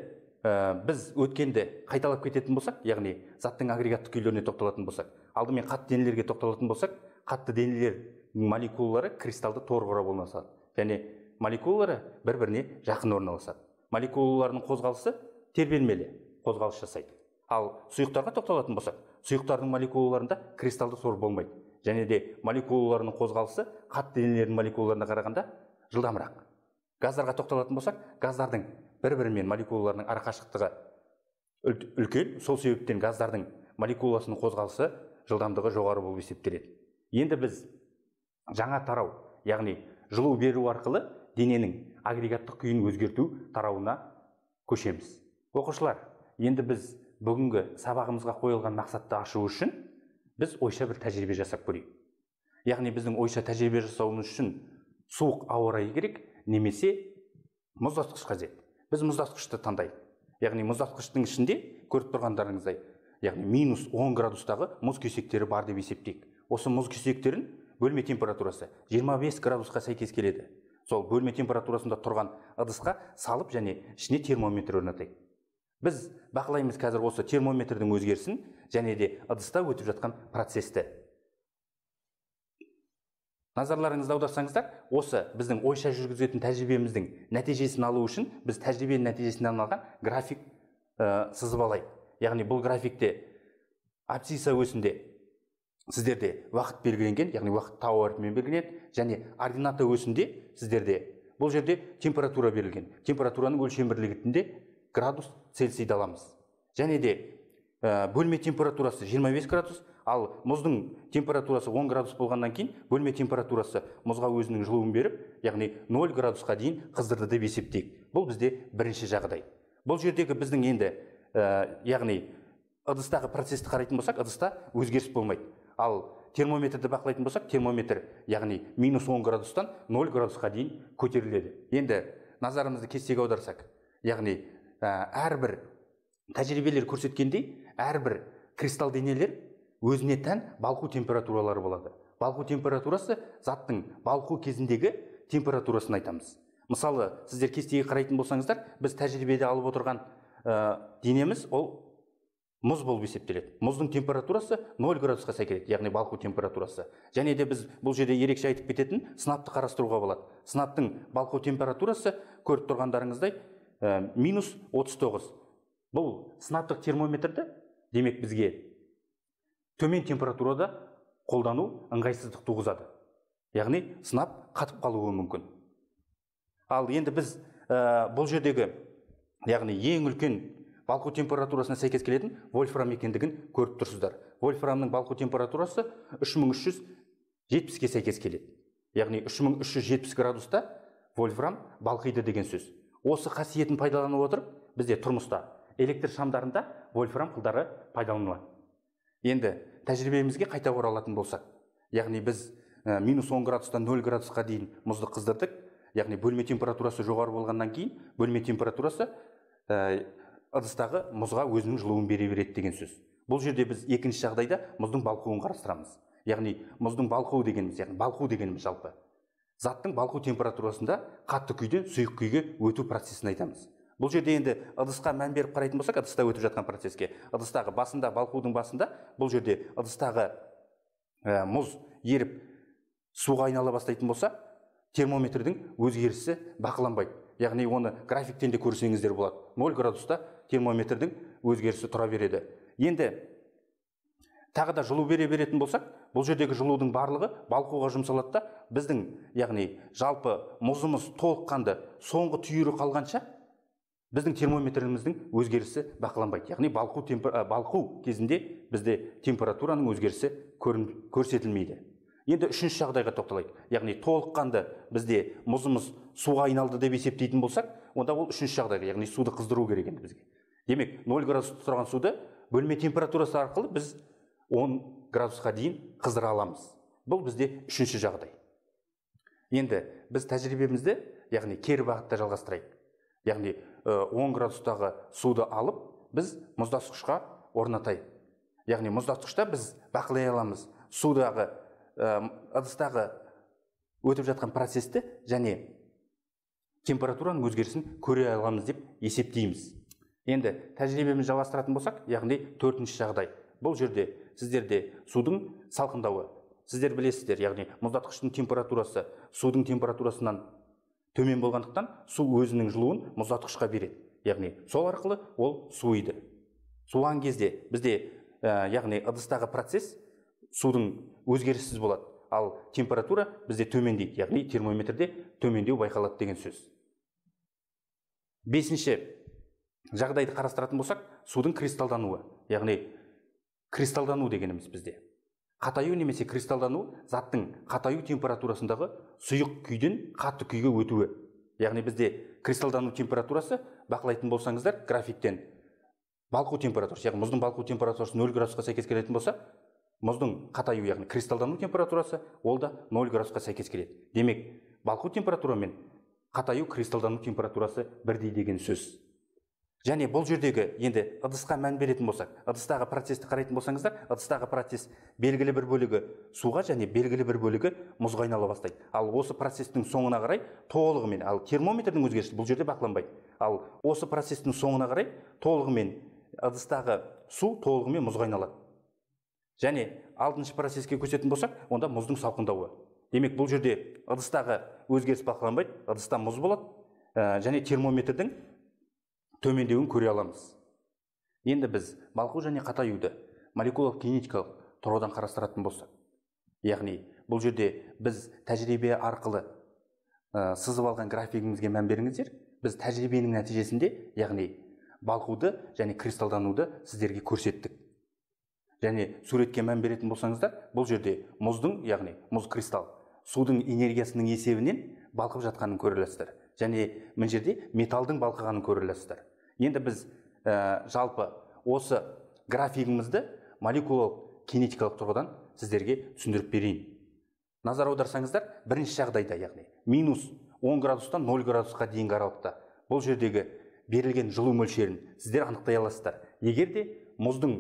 ә, біз өткенді қайталап кететін болсақ яғни заттың агрегаттық күйлеріне тоқталатын болсақ алдымен қатты денелерге тоқталатын болсақ қатты денелер молекулалары кристалды тор құрап орналасады. Және молекулалары бір біріне жақын орналасады. Молекулаларының қозғалысы тербелмелі қозғалыс жасайды. Ал сұйықтарға тоқталатын болсақ сұйықтардың молекулаларында кристалды тор болмайды. Және де молекулаларының қозғалысы қатты денелердің молекулаларына қарағанда жылдамырақ. Газдарға тоқталатын болсақ газдардың бір бірімен молекулаларының арақашықтығы үлкен. Сол себептен газдардың молекуласының қозғалысы жылдамдығы жоғары болып есептеледі. Енді біз жаңа тарау яғни жылу беру арқылы дененің агрегаттық күйін өзгерту тарауына көшеміз. Оқушылар енді біз бүгінгі сабағымызға қойылған мақсатты ашу үшін біз ойша бір тәжірибе жасап көрейік. Яғни біздің ойша тәжірибе жасауымыз үшін суық ауа райы керек немесе мұздатқыш қажет. Біз мұздатқышты таңдайық. Яғни мұздатқыштың ішінде көріп тұрғандарыңыздай яғни минус 10 градустағы мұз кесектері бар деп есептейік. Осы мұз кесектерін бөлме температурасы 25 градусқа сәйкес келеді. Сол бөлме температурасында тұрған ыдысқа салып және ішіне термометр орнатайық. Біз бақылаймыз қазір осы термометрдің өзгерісін және де ыдыста өтіп жатқан процесті. Назарларыңызды аударсаңыздар осы біздің ойша жүргізетін тәжірибеміздің нәтижесін алу үшін біз тәжірибенің нәтижесіне арналған график ә, сызып алайық. Яғни бұл графикте абсцисса өсінде сіздерде уақыт белгіленген яғни уақыт тау әрпімен белгіленеді және ордината өсінде сіздерде бұл жерде температура берілген. Температураның өлшем бірлігі градус цельсийді аламыз және де ә, бөлме температурасы 25 градус ал мұздың температурасы 10 градус болғаннан кейін бөлме температурасы мұзға өзінің жылуын беріп яғни 0 градусқа дейін қыздырды деп есептейік. Бұл бізде бірінші жағдай. Бұл жердегі біздің енді ә, яғни ыдыстағы процесті қарайтын болсақ ыдыста өзгеріс болмайды. Ал термометрді бақылайтын болсақ термометр яғни минус 10 градустан 0 градусқа дейін көтеріледі. Енді назарымызды кестеге аударсақ яғни әрбір тәжірибелер көрсеткендей әрбір кристалл денелер өзіне тән балқу температуралары болады. Балқу температурасы заттың балқу кезіндегі температурасын айтамыз. Мысалы сіздер кестеге қарайтын болсаңыздар біз тәжірибеде алып отырған ә, денеміз ол мұз болып есептеледі. Мұздың температурасы 0 градусқа сай келеді яғни балқу температурасы. Және де біз бұл жерде ерекше айтып кететін сынапты қарастыруға болады. Сынаптың балқу температурасы көріп тұрғандарыңыздай ә, минус 39 бұл сынаптық термометрді демек бізге төмен температурада қолдану ыңғайсыздық туғызады. Яғни сынап қатып қалуы мүмкін. Ал енді біз ә, бұл жердегі яғни ең үлкен балқу температурасына сәйкес келетін вольфрам екендігін көріп тұрсыздар. Вольфрамның балқу температурасы 3370-ке сәйкес келеді. Яғни 3370 градуста вольфрам балқиды деген сөз. Осы қасиетін пайдалана отырып бізде тұрмыста электр шамдарында вольфрам қылдары пайдаланылады. Енді тәжірибемізге қайта оралатын болсақ яғни біз минус 10 градустан 0 градусқа дейін мұзды қыздырдық яғни бөлме температурасы жоғары болғаннан кейін бөлме температурасы ыдыстағы мұзға өзінің жылуын бере береді деген сөз. Бұл жерде біз екінші жағдайда мұздың балқуын қарастырамыз. Яғни мұздың балқуы дегеніміз яғни балқу дегеніміз жалпы. Заттың балқу температурасында қатты күйден сұйық күйге өту процесін айтамыз. Бұл жерде енді ыдысқа мән беріп қарайтын болсақ ыдыста өтіп жатқан процеске. Ыдыстағы басында балқудың басында бұл жерде ыдыстағы ә, мұз еріп суға айнала бастайтын болса термометрдің өзгерісі бақыланбайды. Яғни оны графиктен де көрсеңіздер болады. Ноль градуста термометрдің өзгерісі тұра береді. Енді тағы да жылу бере беретін болсақ бұл жердегі жылудың барлығы балқуға жұмсалады да біздің яғни жалпы мұзымыз толыққанды соңғы түйірі қалғанша біздің термометріміздің өзгерісі бақыланбайды. Яғни балқу, темпер, балқу кезінде бізде температураның өзгерісі көрін, көрсетілмейді. Енді үшінші жағдайға тоқталайық. Яғни толыққанды бізде мұзымыз суға айналды деп есептейтін болсақ онда ол үшінші жағдайға яғни суды қыздыру керек енді бізге. Демек 0 градус тұрған суды бөлме температурасы арқылы біз 10 градусқа дейін қыздыра аламыз. Бұл бізде үшінші жағдай. Енді біз тәжірибемізді яғни кері бағытта жалғастырайық. Яғни 10 градустағы суды алып біз мұздатқышқа орнатайық. Яғни мұздатқышта біз бақылай аламыз. Судағы ыдыстағы өтіп жатқан процесті және температураның өзгерісін көре аламыз деп есептейміз. Енді тәжірибемізді жалғастыратын болсақ яғни төртінші жағдай. Бұл жерде сіздерде судың салқындауы. Сіздер білесіздер яғни мұздатқыштың температурасы судың температурасынан төмен болғандықтан су өзінің жылуын мұздатқышқа береді. Яғни сол арқылы ол суиды. Суыған кезде бізде ә, яғни ыдыстағы процесс судың өзгеріссіз болады. Ал температура бізде төмендейді яғни термометрде төмендеу байқалады деген сөз. Бесінші жағдайды қарастыратын болсақ судың кристалдануы. Яғни кристалдану дегеніміз бізде. Қатаю немесе кристалдану заттың қатаю температурасындағы сұйық күйден қатты күйге өтуі. Яғни бізде кристалдану температурасы бақылайтын болсаңыздар графиктен балқу температурасы яғни мұздың балқу температурасы нөл градусқа сәйкес келетін болса мұздың қатаю яғни кристалдану температурасы ол да 0 градусқа сәйкес келеді. Демек балқу температура мен қатаю кристалдану температурасы бірдей деген сөз. Және бұл жердегі енді ыдысқа мән беретін болсақ ыдыстағы процесті қарайтын болсаңыздар ыдыстағы процесс белгілі бір бөлігі суға және белгілі бір бөлігі мұзға айнала бастайды. Ал осы процестің соңына қарай толығымен ал термометрдің өзгерісі бұл жерде бақыланбайды. Ал осы процестің соңына қарай толығымен ыдыстағы су толығымен мұзға айналады. Және алтыншы процеске көшетін болсақ онда мұздың салқындауы. Демек бұл жерде ыдыстағы өзгеріс бақыланбайды ыдыста мұз болады және термометрдің төмендеуін көре аламыз. Енді біз балқу және қатаюды молекулалық кинетикалық тұрғыдан қарастыратын болсақ яғни бұл жерде біз тәжірибе арқылы ә, сызып алған графигімізге мән беріңіздер. Біз тәжірибенің нәтижесінде яғни балқуды және кристалдануды сіздерге көрсеттік. Және суретке мән беретін болсаңыздар бұл жерде мұздың яғни мұз кристалл судың энергиясының есебінен балқып жатқанын көре аласыздар. Және мына жерде металдың балқығанын көре аласыздар. Енді біз ә, жалпы осы графигімізді молекулалық кинетикалық тұрғыдан сіздерге түсіндіріп берейін. Назар аударсаңыздар бірінші жағдайда яғни минус 10 градустан 0 градусқа дейінгі аралықта бұл жердегі берілген жылу мөлшерін сіздер анықтай аласыздар. Егер де мұздың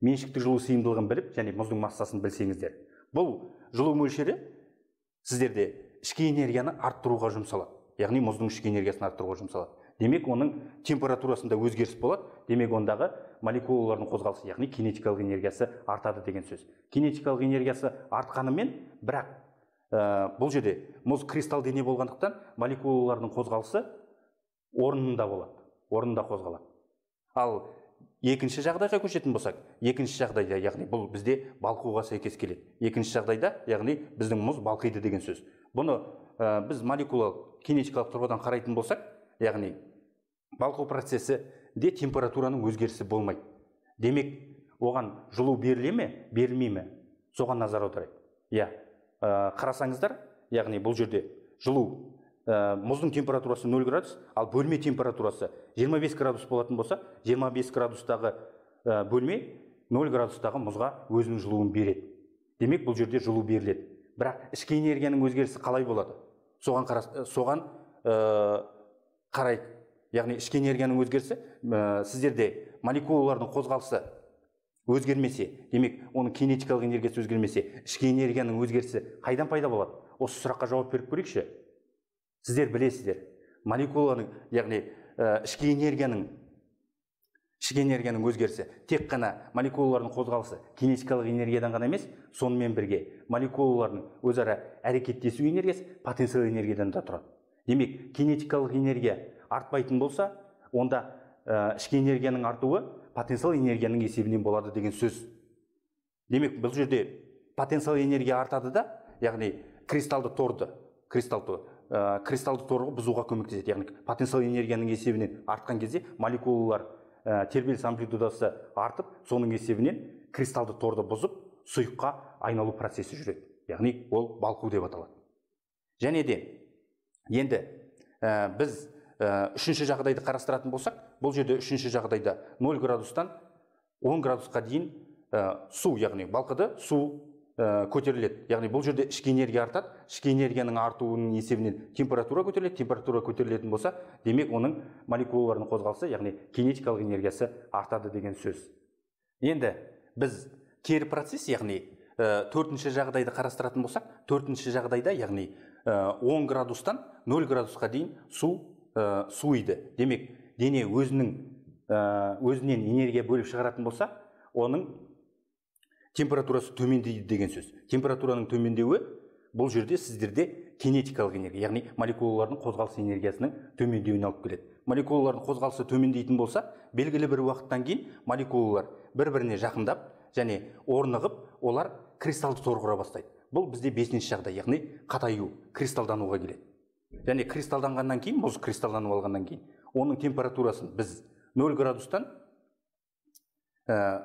меншікті жылу сыйымдылығын біліп және мұздың массасын білсеңіздер бұл жылу мөлшері сіздерде ішкі энергияны арттыруға жұмсалады. Яғни мұздың ішкі энергиясын арттыруға жұмсалады. Демек оның температурасында өзгеріс болады. Демек ондағы молекулалардың қозғалысы яғни кинетикалық энергиясы артады деген сөз. Кинетикалық энергиясы артқанымен бірақ ә, бұл жерде мұз кристалл дене болғандықтан молекулалардың қозғалысы орнында болады орнында қозғалады. Ал екінші жағдайға көшетін болсақ екінші жағдайда яғни бұл бізде балқуға сәйкес келеді. Екінші жағдайда яғни біздің мұз балқиды деген сөз. Бұны ә, біз молекулалық кинетикалық тұрғыдан қарайтын болсақ яғни балқу процесі де температураның өзгерісі болмайды. Демек оған жылу беріле ме берілмей ме? Соған назар аударайық. Иә қарасаңыздар яғни бұл жерде жылу ә, мұздың температурасы 0 градус ал бөлме температурасы 25 градус болатын болса 25 градустағы ә, бөлме 0 градустағы мұзға өзінің жылуын береді. Демек бұл жерде жылу беріледі. Бірақ ішкі энергияның өзгерісі қалай болады? Соған қара, соған ә, қарай яғни ішкі энергияның өзгерісі ә, сіздерде молекулалардың қозғалысы өзгермесе демек оның кинетикалық энергиясы өзгермесе ішкі энергияның өзгерісі қайдан пайда болады? Осы сұраққа жауап беріп көрейікші. Сіздер білесіздер молекуланың яғни ә, ішкі энергияның ішкі энергияның өзгерісі тек қана молекулалардың қозғалысы кинетикалық энергиядан ғана емес сонымен бірге молекулалардың өзара әрекеттесу энергиясы потенциал энергиядан да тұрады. Демек кинетикалық энергия артпайтын болса онда ә, ішкі энергияның артуы потенциал энергияның есебінен болады деген сөз. Демек бұл жерде потенциал энергия артады да яғни кристалды торды кристалл тор ә, кристалды торды бұзуға көмектеседі. Яғни потенциал энергияның есебінен артқан кезде молекулалар ә, тербеліс амплитудасы артып соның есебінен кристалды торды бұзып сұйыққа айналу процесі жүреді. Яғни ол балқу деп аталады. Және де енді ә, біз үшінші жағдайды қарастыратын болсақ бұл жерде үшінші жағдайда 0 градустан 10 градусқа дейін ә, су яғни балқыды су ә, көтеріледі. Яғни бұл жерде ішкі энергия артады. Ішкі энергияның артуының есебінен температура көтеріледі. Температура көтерілетін болса демек оның молекулалардың қозғалысы яғни кинетикалық энергиясы артады деген сөз. Енді біз кері процесс яғни төртінші жағдайды қарастыратын болсақ төртінші жағдайда яғни ә, 10 градустан 0 градусқа дейін су ә, суиды демек дене өзінің ә, өзінен энергия бөліп шығаратын болса оның температурасы төмендейді деген сөз. Температураның төмендеуі бұл жерде сіздерде кинетикалық энергия яғни молекулалардың қозғалыс энергиясының төмендеуіне алып келеді. Молекулалардың қозғалысы төмендейтін болса белгілі бір уақыттан кейін молекулалар бір біріне жақындап және орнығып олар кристалды тор құра бастайды. Бұл бізде бесінші жағдай яғни қатаю кристалдануға келеді. Және кристалданғаннан кейін мұз кристалданып алғаннан кейін оның температурасын біз 0 градустан ә,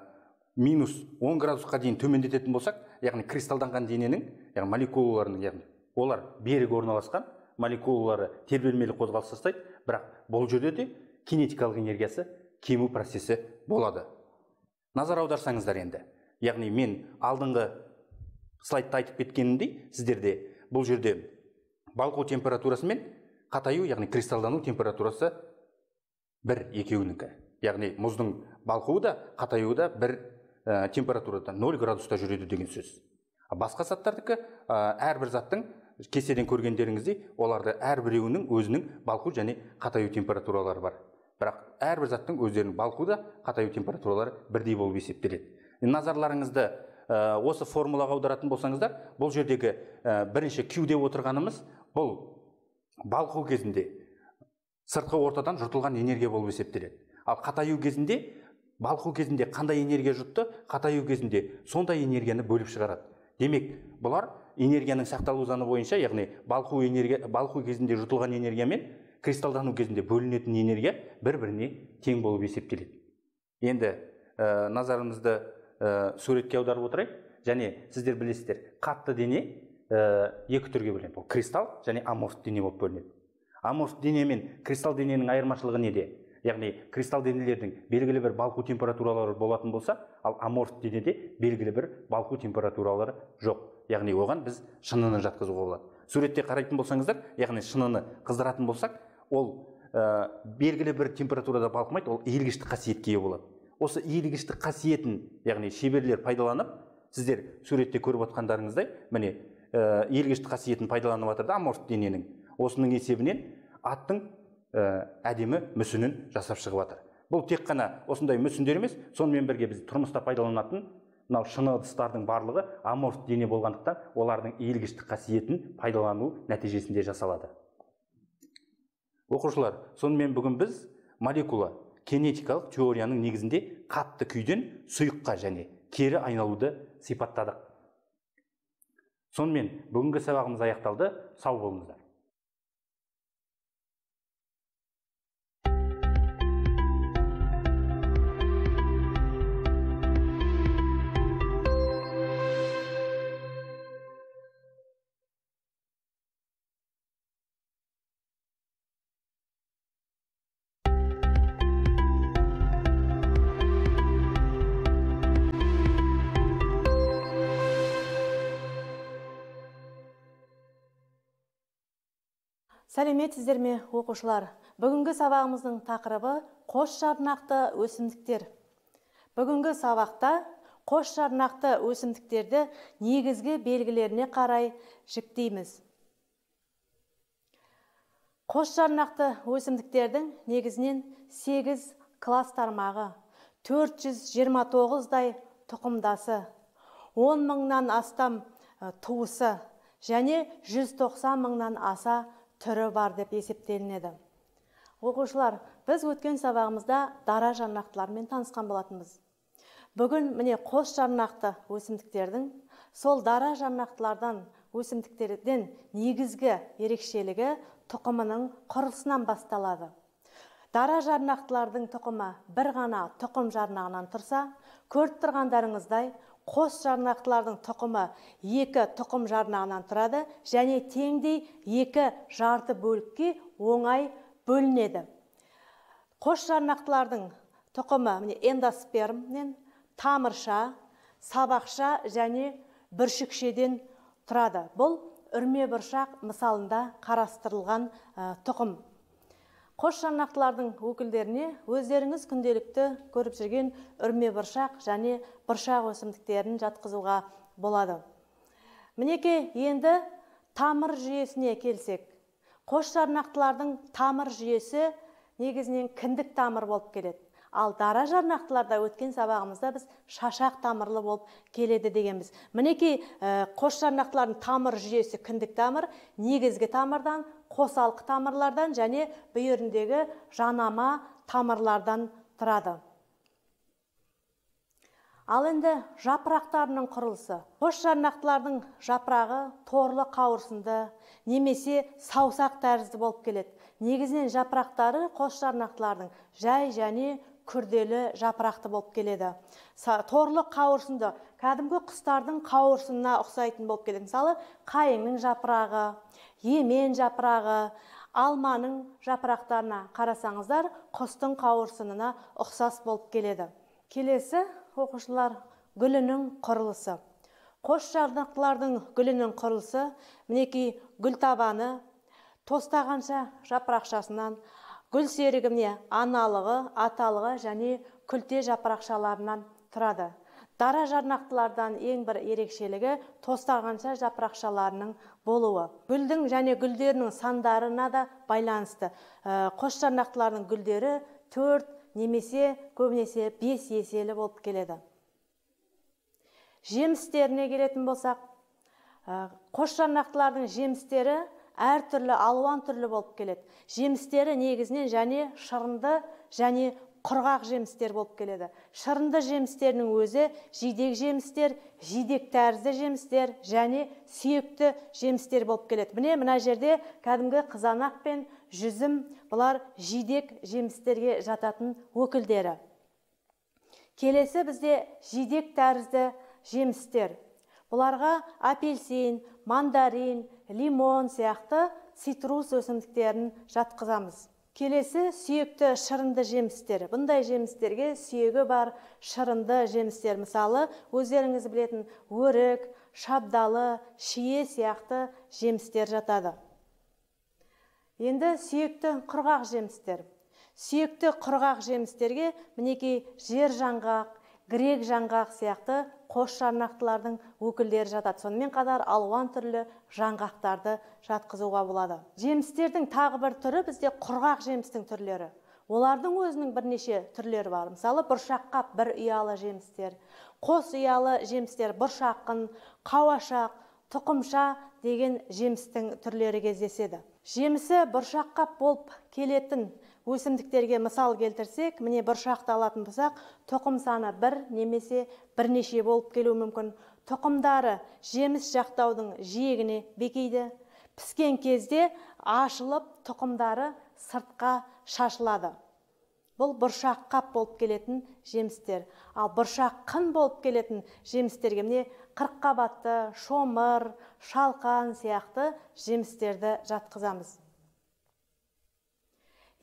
минус 10 градусқа дейін төмендететін болсақ яғни кристалданған дененің яғни молекулаларының яғни олар берік орналасқан молекулалары тербелмелі қозғалыс жасайды бірақ бұл жерде де кинетикалық энергиясы кему процесі болады. Назар аударсаңыздар енді. Яғни мен алдыңғы слайдта айтып кеткенімдей сіздерде бұл жерде балқу температурасы мен қатаю яғни кристалдану температурасы бір екеуінікі. Яғни мұздың балқуы да қатаюы да бір ә, температурада 0 градуста жүреді деген сөз. Басқа заттардікі ә, әрбір заттың кестеден көргендеріңіздей оларды әрбіреуінің өзінің балқу және қатаю температуралары бар. Бірақ әрбір заттың өздерінің балқу да қатаю температуралары бірдей болып есептеледі. Назарларыңызды ә, осы формулаға аударатын болсаңыздар бұл жердегі ә, бірінші q деп отырғанымыз бұл балқу кезінде сыртқы ортадан жұтылған энергия болып есептеледі. Ал қатаю кезінде балқу кезінде қандай энергия жұтты? Қатаю кезінде сондай энергияны бөліп шығарады. Демек бұлар энергияның сақталу заңы бойынша яғни балқу энергия балқу кезінде жұтылған энергия мен кристалдану кезінде бөлінетін энергия бір біріне тең болып есептеледі. Енді ә, назарымызды ә, суретке аударып отырайық. Және сіздер білесіздер қатты дене ә, екі түрге бөлінеді. Бұл кристалл және аморфты дене болып бөлінеді. Аморфты дене мен кристалл дененің айырмашылығы неде? Яғни кристалл денелердің белгілі бір балқу температуралары болатын болса ал аморф денеде белгілі бір балқу температуралары жоқ. Яғни оған біз шыныны жатқызуға болады. Суретте қарайтын болсаңыздар яғни шыныны қыздыратын болсақ ол ә, белгілі бір температурада балқымайды ол иілгіштік қасиетке ие болады. Осы иілгіштік қасиетін яғни шеберлер пайдаланып сіздер суретте көріп отқандарыңыздай міне ә, қасиетін пайдаланып жатыр да аморф дененің. Осының есебінен аттың ә, әдемі мүсінін жасап шығып жатыр бұл тек қана осындай мүсіндер емес сонымен бірге біз тұрмыста пайдаланатын мынау шыны ыдыстардың барлығы аморф дене болғандықтан олардың иілгіштік қасиетін пайдалану нәтижесінде жасалады. Оқушылар сонымен бүгін біз молекула кинетикалық теорияның негізінде қатты күйден сұйыққа және кері айналуды сипаттадық. Сонымен бүгінгі сабағымыз аяқталды. Сау болыңыздар. Сәлеметсіздер ме оқушылар. Бүгінгі сабағымыздың тақырыбы қос жарнақты өсімдіктер бүгінгі сабақта қос жарнақты өсімдіктерді негізгі белгілеріне қарай жіктейміз. Қос жарнақты өсімдіктердің негізінен 8 класс тармағы 429-дай тұқымдасы 10 мыңнан астам туысы және 190 мыңнан аса түрі бар деп есептелінеді. Оқушылар біз өткен сабағымызда дара жарнақтылармен танысқан болатынбыз. Бүгін міне қос жарнақты өсімдіктердің сол дара жарнақтылардан өсімдіктерден негізгі ерекшелігі тұқымының құрылысынан басталады. Дара жарнақтылардың тұқымы бір ғана тұқым жарнағынан тұрса көріп тұрғандарыңыздай қос жарнақтылардың тұқымы екі тұқым жарнағынан тұрады және теңдей екі жарты бөлікке оңай бөлінеді. Қос жарнақтылардың тұқымы міне эндоспермнен тамырша сабақша және бүршікшеден тұрады. Бұл үрме бұршақ мысалында қарастырылған тұқым қос жарнақтылардың өкілдеріне өздеріңіз күнделікті көріп жүрген үрме бұршақ және бұршақ өсімдіктерін жатқызуға болады. Мінеке енді тамыр жүйесіне келсек. Қос жарнақтылардың тамыр жүйесі негізінен кіндік тамыр болып келеді. Ал дара жарнақтыларда өткен сабағымызда біз шашақ тамырлы болып келеді дегенбіз. Мінекей ә, қос жарнақтылардың тамыр жүйесі кіндік тамыр негізгі тамырдан қосалқы тамырлардан және бүйіріндегі жанама тамырлардан тұрады. Ал енді жапырақтарының құрылысы. Қос жарнақтылардың жапырағы торлы қауырсынды немесе саусақ тәрізді болып келеді. Негізінен жапырақтары қос жарнақтылардың жай және күрделі жапырақты болып келеді. Торлы қауырсынды. Кәдімгі құстардың қауырсынына ұқсайтын болып келеді. Мысалы қайыңның жапырағы. Емен жапырағы алманың жапырақтарына қарасаңыздар құстың қауырсынына ұқсас болып келеді. Келесі оқушылар гүлінің құрылысы. Қос жарнақтылардың гүлінің құрылысы мінекей гүл табаны тостағанша жапырақшасынан гүл серігі міне аналығы аталығы және күлте жапырақшаларынан тұрады. Дара жарнақтылардан ең бір ерекшелігі тостағанша жапырақшаларының болуы. Гүлдің және гүлдерінің сандарына да байланысты. Ә, қос жарнақтылардың гүлдері төрт немесе көбінесе бес еселі болып келеді. Жемістеріне келетін болсақ ә, қос жарнақтылардың жемістері әртүрлі алуан түрлі болып келеді. Жемістері негізінен және шырынды және құрғақ жемістер болып келеді. Шырынды жемістерінің өзі жидек жемістер жидек тәрізді жемістер және сүйекті жемістер болып келеді. Міне мына жерде кәдімгі қызанақ пен жүзім бұлар жидек жемістерге жататын өкілдері. Келесі бізде жидек тәрізді жемістер. Бұларға апельсин мандарин лимон сияқты цитрус өсімдіктерін жатқызамыз. Келесі сүйекті шырынды жемістер. Бұндай жемістерге сүйегі бар шырынды жемістер. Мысалы өздеріңіз білетін өрік шабдалы шие сияқты жемістер жатады. Енді сүйекті құрғақ жемістер. Сүйекті құрғақ жемістерге мінекей жер жаңғақ грек жаңғақ сияқты қос жарнақтылардың өкілдері жатады. Сонымен қатар алуан түрлі жаңғақтарды жатқызуға болады. Жемістердің тағы бір түрі бізде құрғақ жемістің түрлері. Олардың өзінің бірнеше түрлері бар. Мысалы бұршаққап бір ұялы жемістер қос ұялы жемістер бұршаққын қауашақ тұқымша деген жемістің түрлері кездеседі. Жемісі бұршаққап болып келетін өсімдіктерге мысал келтірсек міне бұршақты алатын болсақ тұқым саны бір немесе бірнеше болып келуі мүмкін. Тұқымдары жеміс жақтаудың жиегіне бекейді. Піскен кезде ашылып тұқымдары сыртқа шашылады. Бұл бұршақ қап болып келетін жемістер. Ал бұршақ қын болып келетін жемістерге міне қырыққабатты шомыр шалқан сияқты жемістерді жатқызамыз.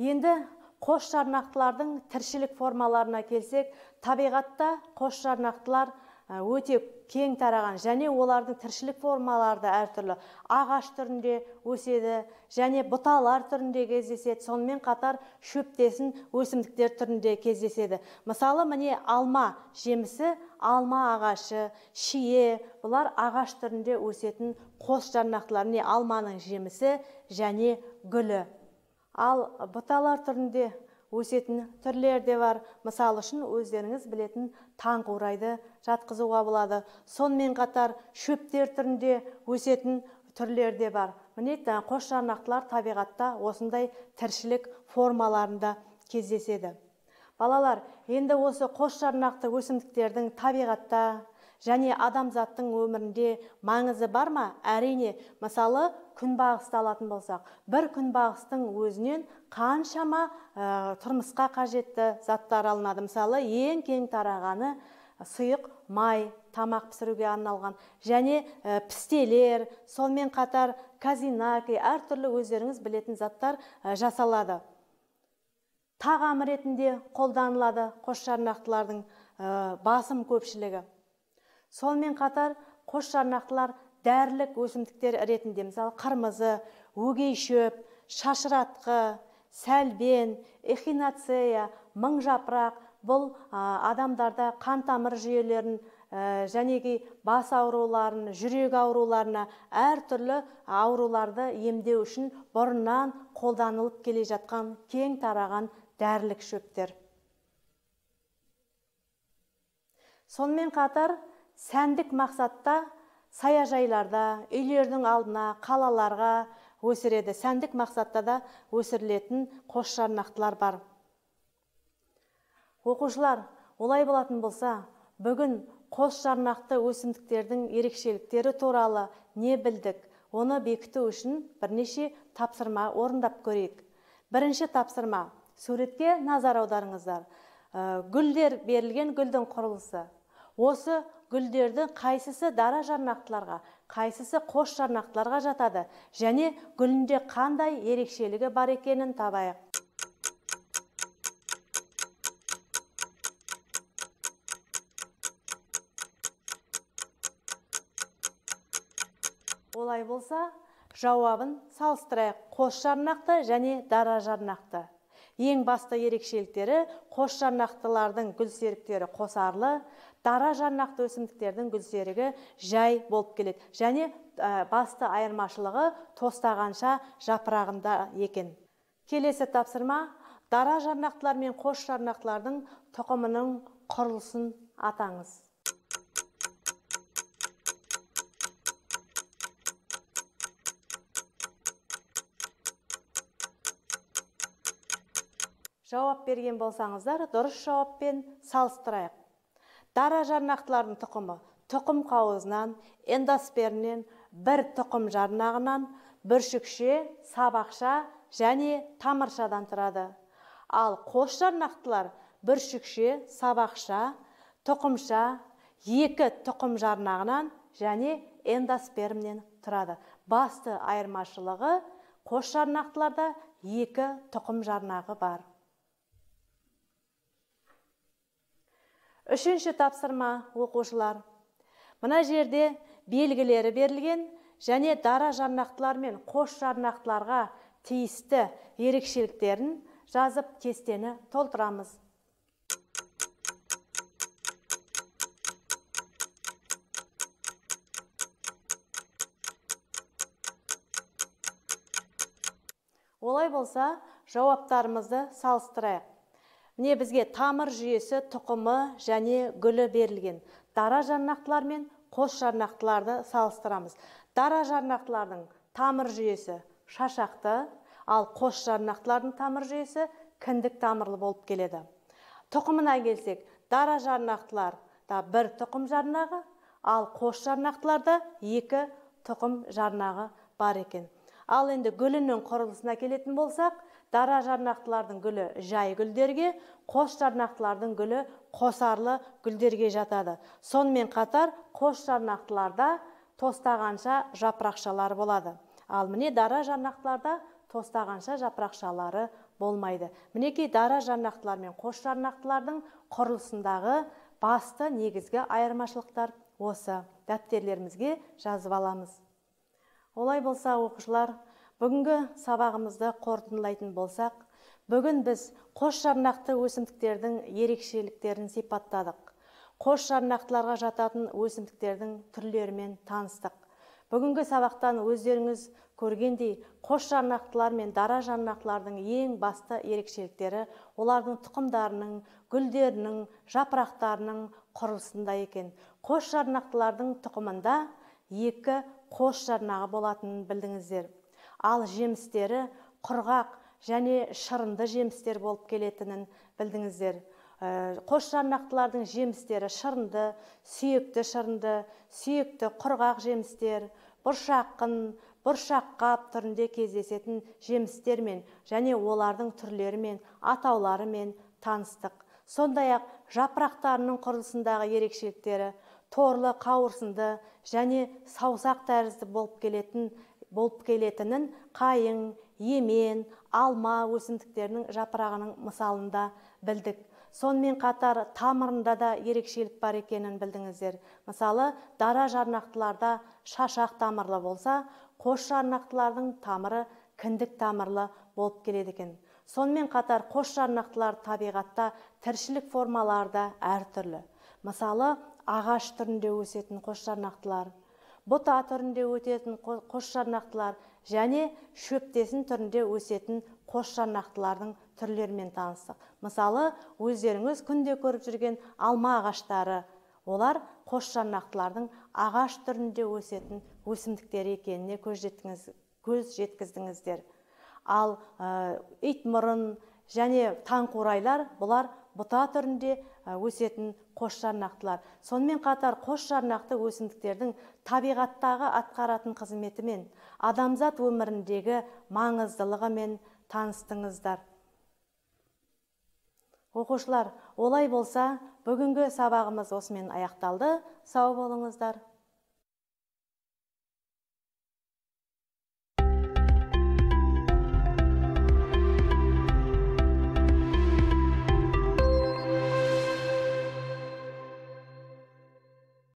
Енді қос жарнақтылардың тіршілік формаларына келсек табиғатта қос жарнақтылар өте кең тараған және олардың тіршілік формалары да әртүрлі. Ағаш түрінде өседі және бұталар түрінде кездеседі. Сонымен қатар шөптесін өсімдіктер түрінде кездеседі. Мысалы міне алма жемісі алма ағашы шие бұлар ағаш түрінде өсетін қос жарнақтылар. Міне алманың жемісі және гүлі. Ал бұталар түрінде өсетін түрлер де бар. Мысалы үшін өздеріңіз білетін таңқурайды жатқызуға болады. Сонымен қатар шөптер түрінде өсетін түрлер де бар. Міне қос жарнақтылар табиғатта осындай тіршілік формаларында кездеседі. Балалар енді осы қос жарнақты өсімдіктердің табиғатта және адамзаттың өмірінде маңызы бар ма? Әрине мысалы күнбағысты алатын болсақ бір күнбағыстың өзінен қаншама ә, тұрмысқа қажетті заттар алынады. Мысалы ең кең тарағаны сұйық май тамақ пісіруге арналған және ә, пістелер сонымен қатар казинаки әртүрлі өздеріңіз білетін заттар ә, жасалады. Тағам ретінде қолданылады қосжарнақтылардың ә, басым көпшілігі. Сонымен қатар қосжарнақтылар дәрілік өсімдіктер ретінде мысалы қырмызы өгей шөп шашыратқы сәлбен эхинацея мың жапырақ бұл адамдарда қан тамыр жүйелерін ә, жәнеги бас ауруларын жүрек ауруларына әртүрлі ауруларды емдеу үшін бұрыннан қолданылып келе жатқан кең тараған дәрілік шөптер. Сонымен қатар сәндік мақсатта саяжайларда үйлердің алдына қалаларға өсіреді. Сәндік мақсатта да өсірілетін қос жарнақтылар бар. Оқушылар олай болатын болса бүгін қос жарнақты өсімдіктердің ерекшеліктері туралы не білдік? Оны бекіту үшін бірнеше тапсырма орындап көрейік. Бірінші тапсырма суретке назар аударыңыздар. Гүлдер берілген гүлдің құрылысы. Осы гүлдердің қайсысы дара жарнақтыларға қайсысы қос жарнақтыларға жатады және гүлінде қандай ерекшелігі бар екенін табайық. Олай болса жауабын салыстырайық. Қос жарнақты және дара жарнақты. Ең басты ерекшеліктері қос жарнақтылардың гүлсеріктері қосарлы дара жарнақты өсімдіктердің гүлсерігі жай болып келеді. Және басты айырмашылығы тостағанша жапырағында екен. Келесі тапсырма дара жарнақтылар мен қос жарнақтылардың тұқымының құрылысын атаңыз. Жауап берген болсаңыздар дұрыс жауаппен салыстырайық. Дара жарнақтылардың тұқымы тұқым қауызынан эндоспермнен бір тұқым жарнағынан бүршікше сабақша және тамыршадан тұрады. Ал қос жарнақтылар бүршікше сабақша тұқымша екі тұқым жарнағынан және эндоспермнен тұрады. Басты айырмашылығы қос жарнақтыларда екі тұқым жарнағы бар. Үшінші тапсырма оқушылар. Мына жерде белгілері берілген және дара жарнақтылар мен қос жарнақтыларға тиісті ерекшеліктерін жазып кестені толтырамыз. Олай болса жауаптарымызды салыстырайық. Міне бізге тамыр жүйесі тұқымы және гүлі берілген. Дара жарнақтылар мен қос жарнақтыларды салыстырамыз. Дара жарнақтылардың тамыр жүйесі шашақты ал қос жарнақтылардың тамыр жүйесі кіндік тамырлы болып келеді. Тұқымына келсек дара жарнақтыларда бір тұқым жарнағы ал қос жарнақтыларда екі тұқым жарнағы бар екен. Ал енді гүлінің құрылысына келетін болсақ дара жарнақтылардың гүлі жай гүлдерге қос жарнақтылардың гүлі қосарлы гүлдерге жатады. Сонымен қатар қос жарнақтыларда тостағанша жапырақшалар болады. Ал міне дара жарнақтыларда тостағанша жапырақшалары болмайды. Мінекей дара жарнақтылар мен қос жарнақтылардың құрылысындағы басты негізгі айырмашылықтар осы. Дәптерлерімізге жазып аламыз. Олай болса оқушылар бүгінгі сабағымызды қорытындылайтын болсақ бүгін біз қос жарнақты өсімдіктердің ерекшеліктерін сипаттадық. Қос жарнақтыларға жататын өсімдіктердің түрлерімен таныстық. Бүгінгі сабақтан өздеріңіз көргендей қос жарнақтылар мен дара жарнақтылардың ең басты ерекшеліктері олардың тұқымдарының гүлдерінің жапырақтарының құрылысында екен. Қос жарнақтылардың тұқымында екі қос жарнағы болатынын білдіңіздер. Ал жемістері құрғақ және шырынды жемістер болып келетінін білдіңіздер. Қос жарнақтылардың жемістері шырынды сүйекті шырынды сүйекті құрғақ жемістер бұршаққын бұршаққап түрінде кездесетін жемістермен және олардың түрлерімен атауларымен таныстық. Сондай ақ жапырақтарының құрылысындағы ерекшеліктері торлы қауырсынды және саусақ тәрізді болып келетін болып келетінін қайың емен алма өсімдіктерінің жапырағының мысалында білдік. Сонымен қатар тамырында да ерекшелік бар екенін білдіңіздер. Мысалы дара жарнақтыларда шашақ тамырлы болса қос жарнақтылардың тамыры кіндік тамырлы болып келеді екен. Сонымен қатар қос жарнақтылар табиғатта тіршілік формалары да әртүрлі. Мысалы ағаш түрінде өсетін қос жарнақтылар бұта түрінде өтетін қос жарнақтылар және шөптесін түрінде өсетін қос жарнақтылардың түрлерімен таныстық. Мысалы өздеріңіз күнде көріп жүрген алма ағаштары. Олар қос жарнақтылардың ағаш түрінде өсетін өсімдіктер екеніне көз, көз жеткіздіңіздер. Ал ә, итмұрын және таңқурайлар бұлар бұта түрінде өсетін қос жарнақтылар. Сонымен қатар қос жарнақты өсімдіктердің табиғаттағы атқаратын қызметімен адамзат өміріндегі маңыздылығымен таныстыңыздар. Оқушылар олай болса бүгінгі сабағымыз осымен аяқталды. Сау болыңыздар.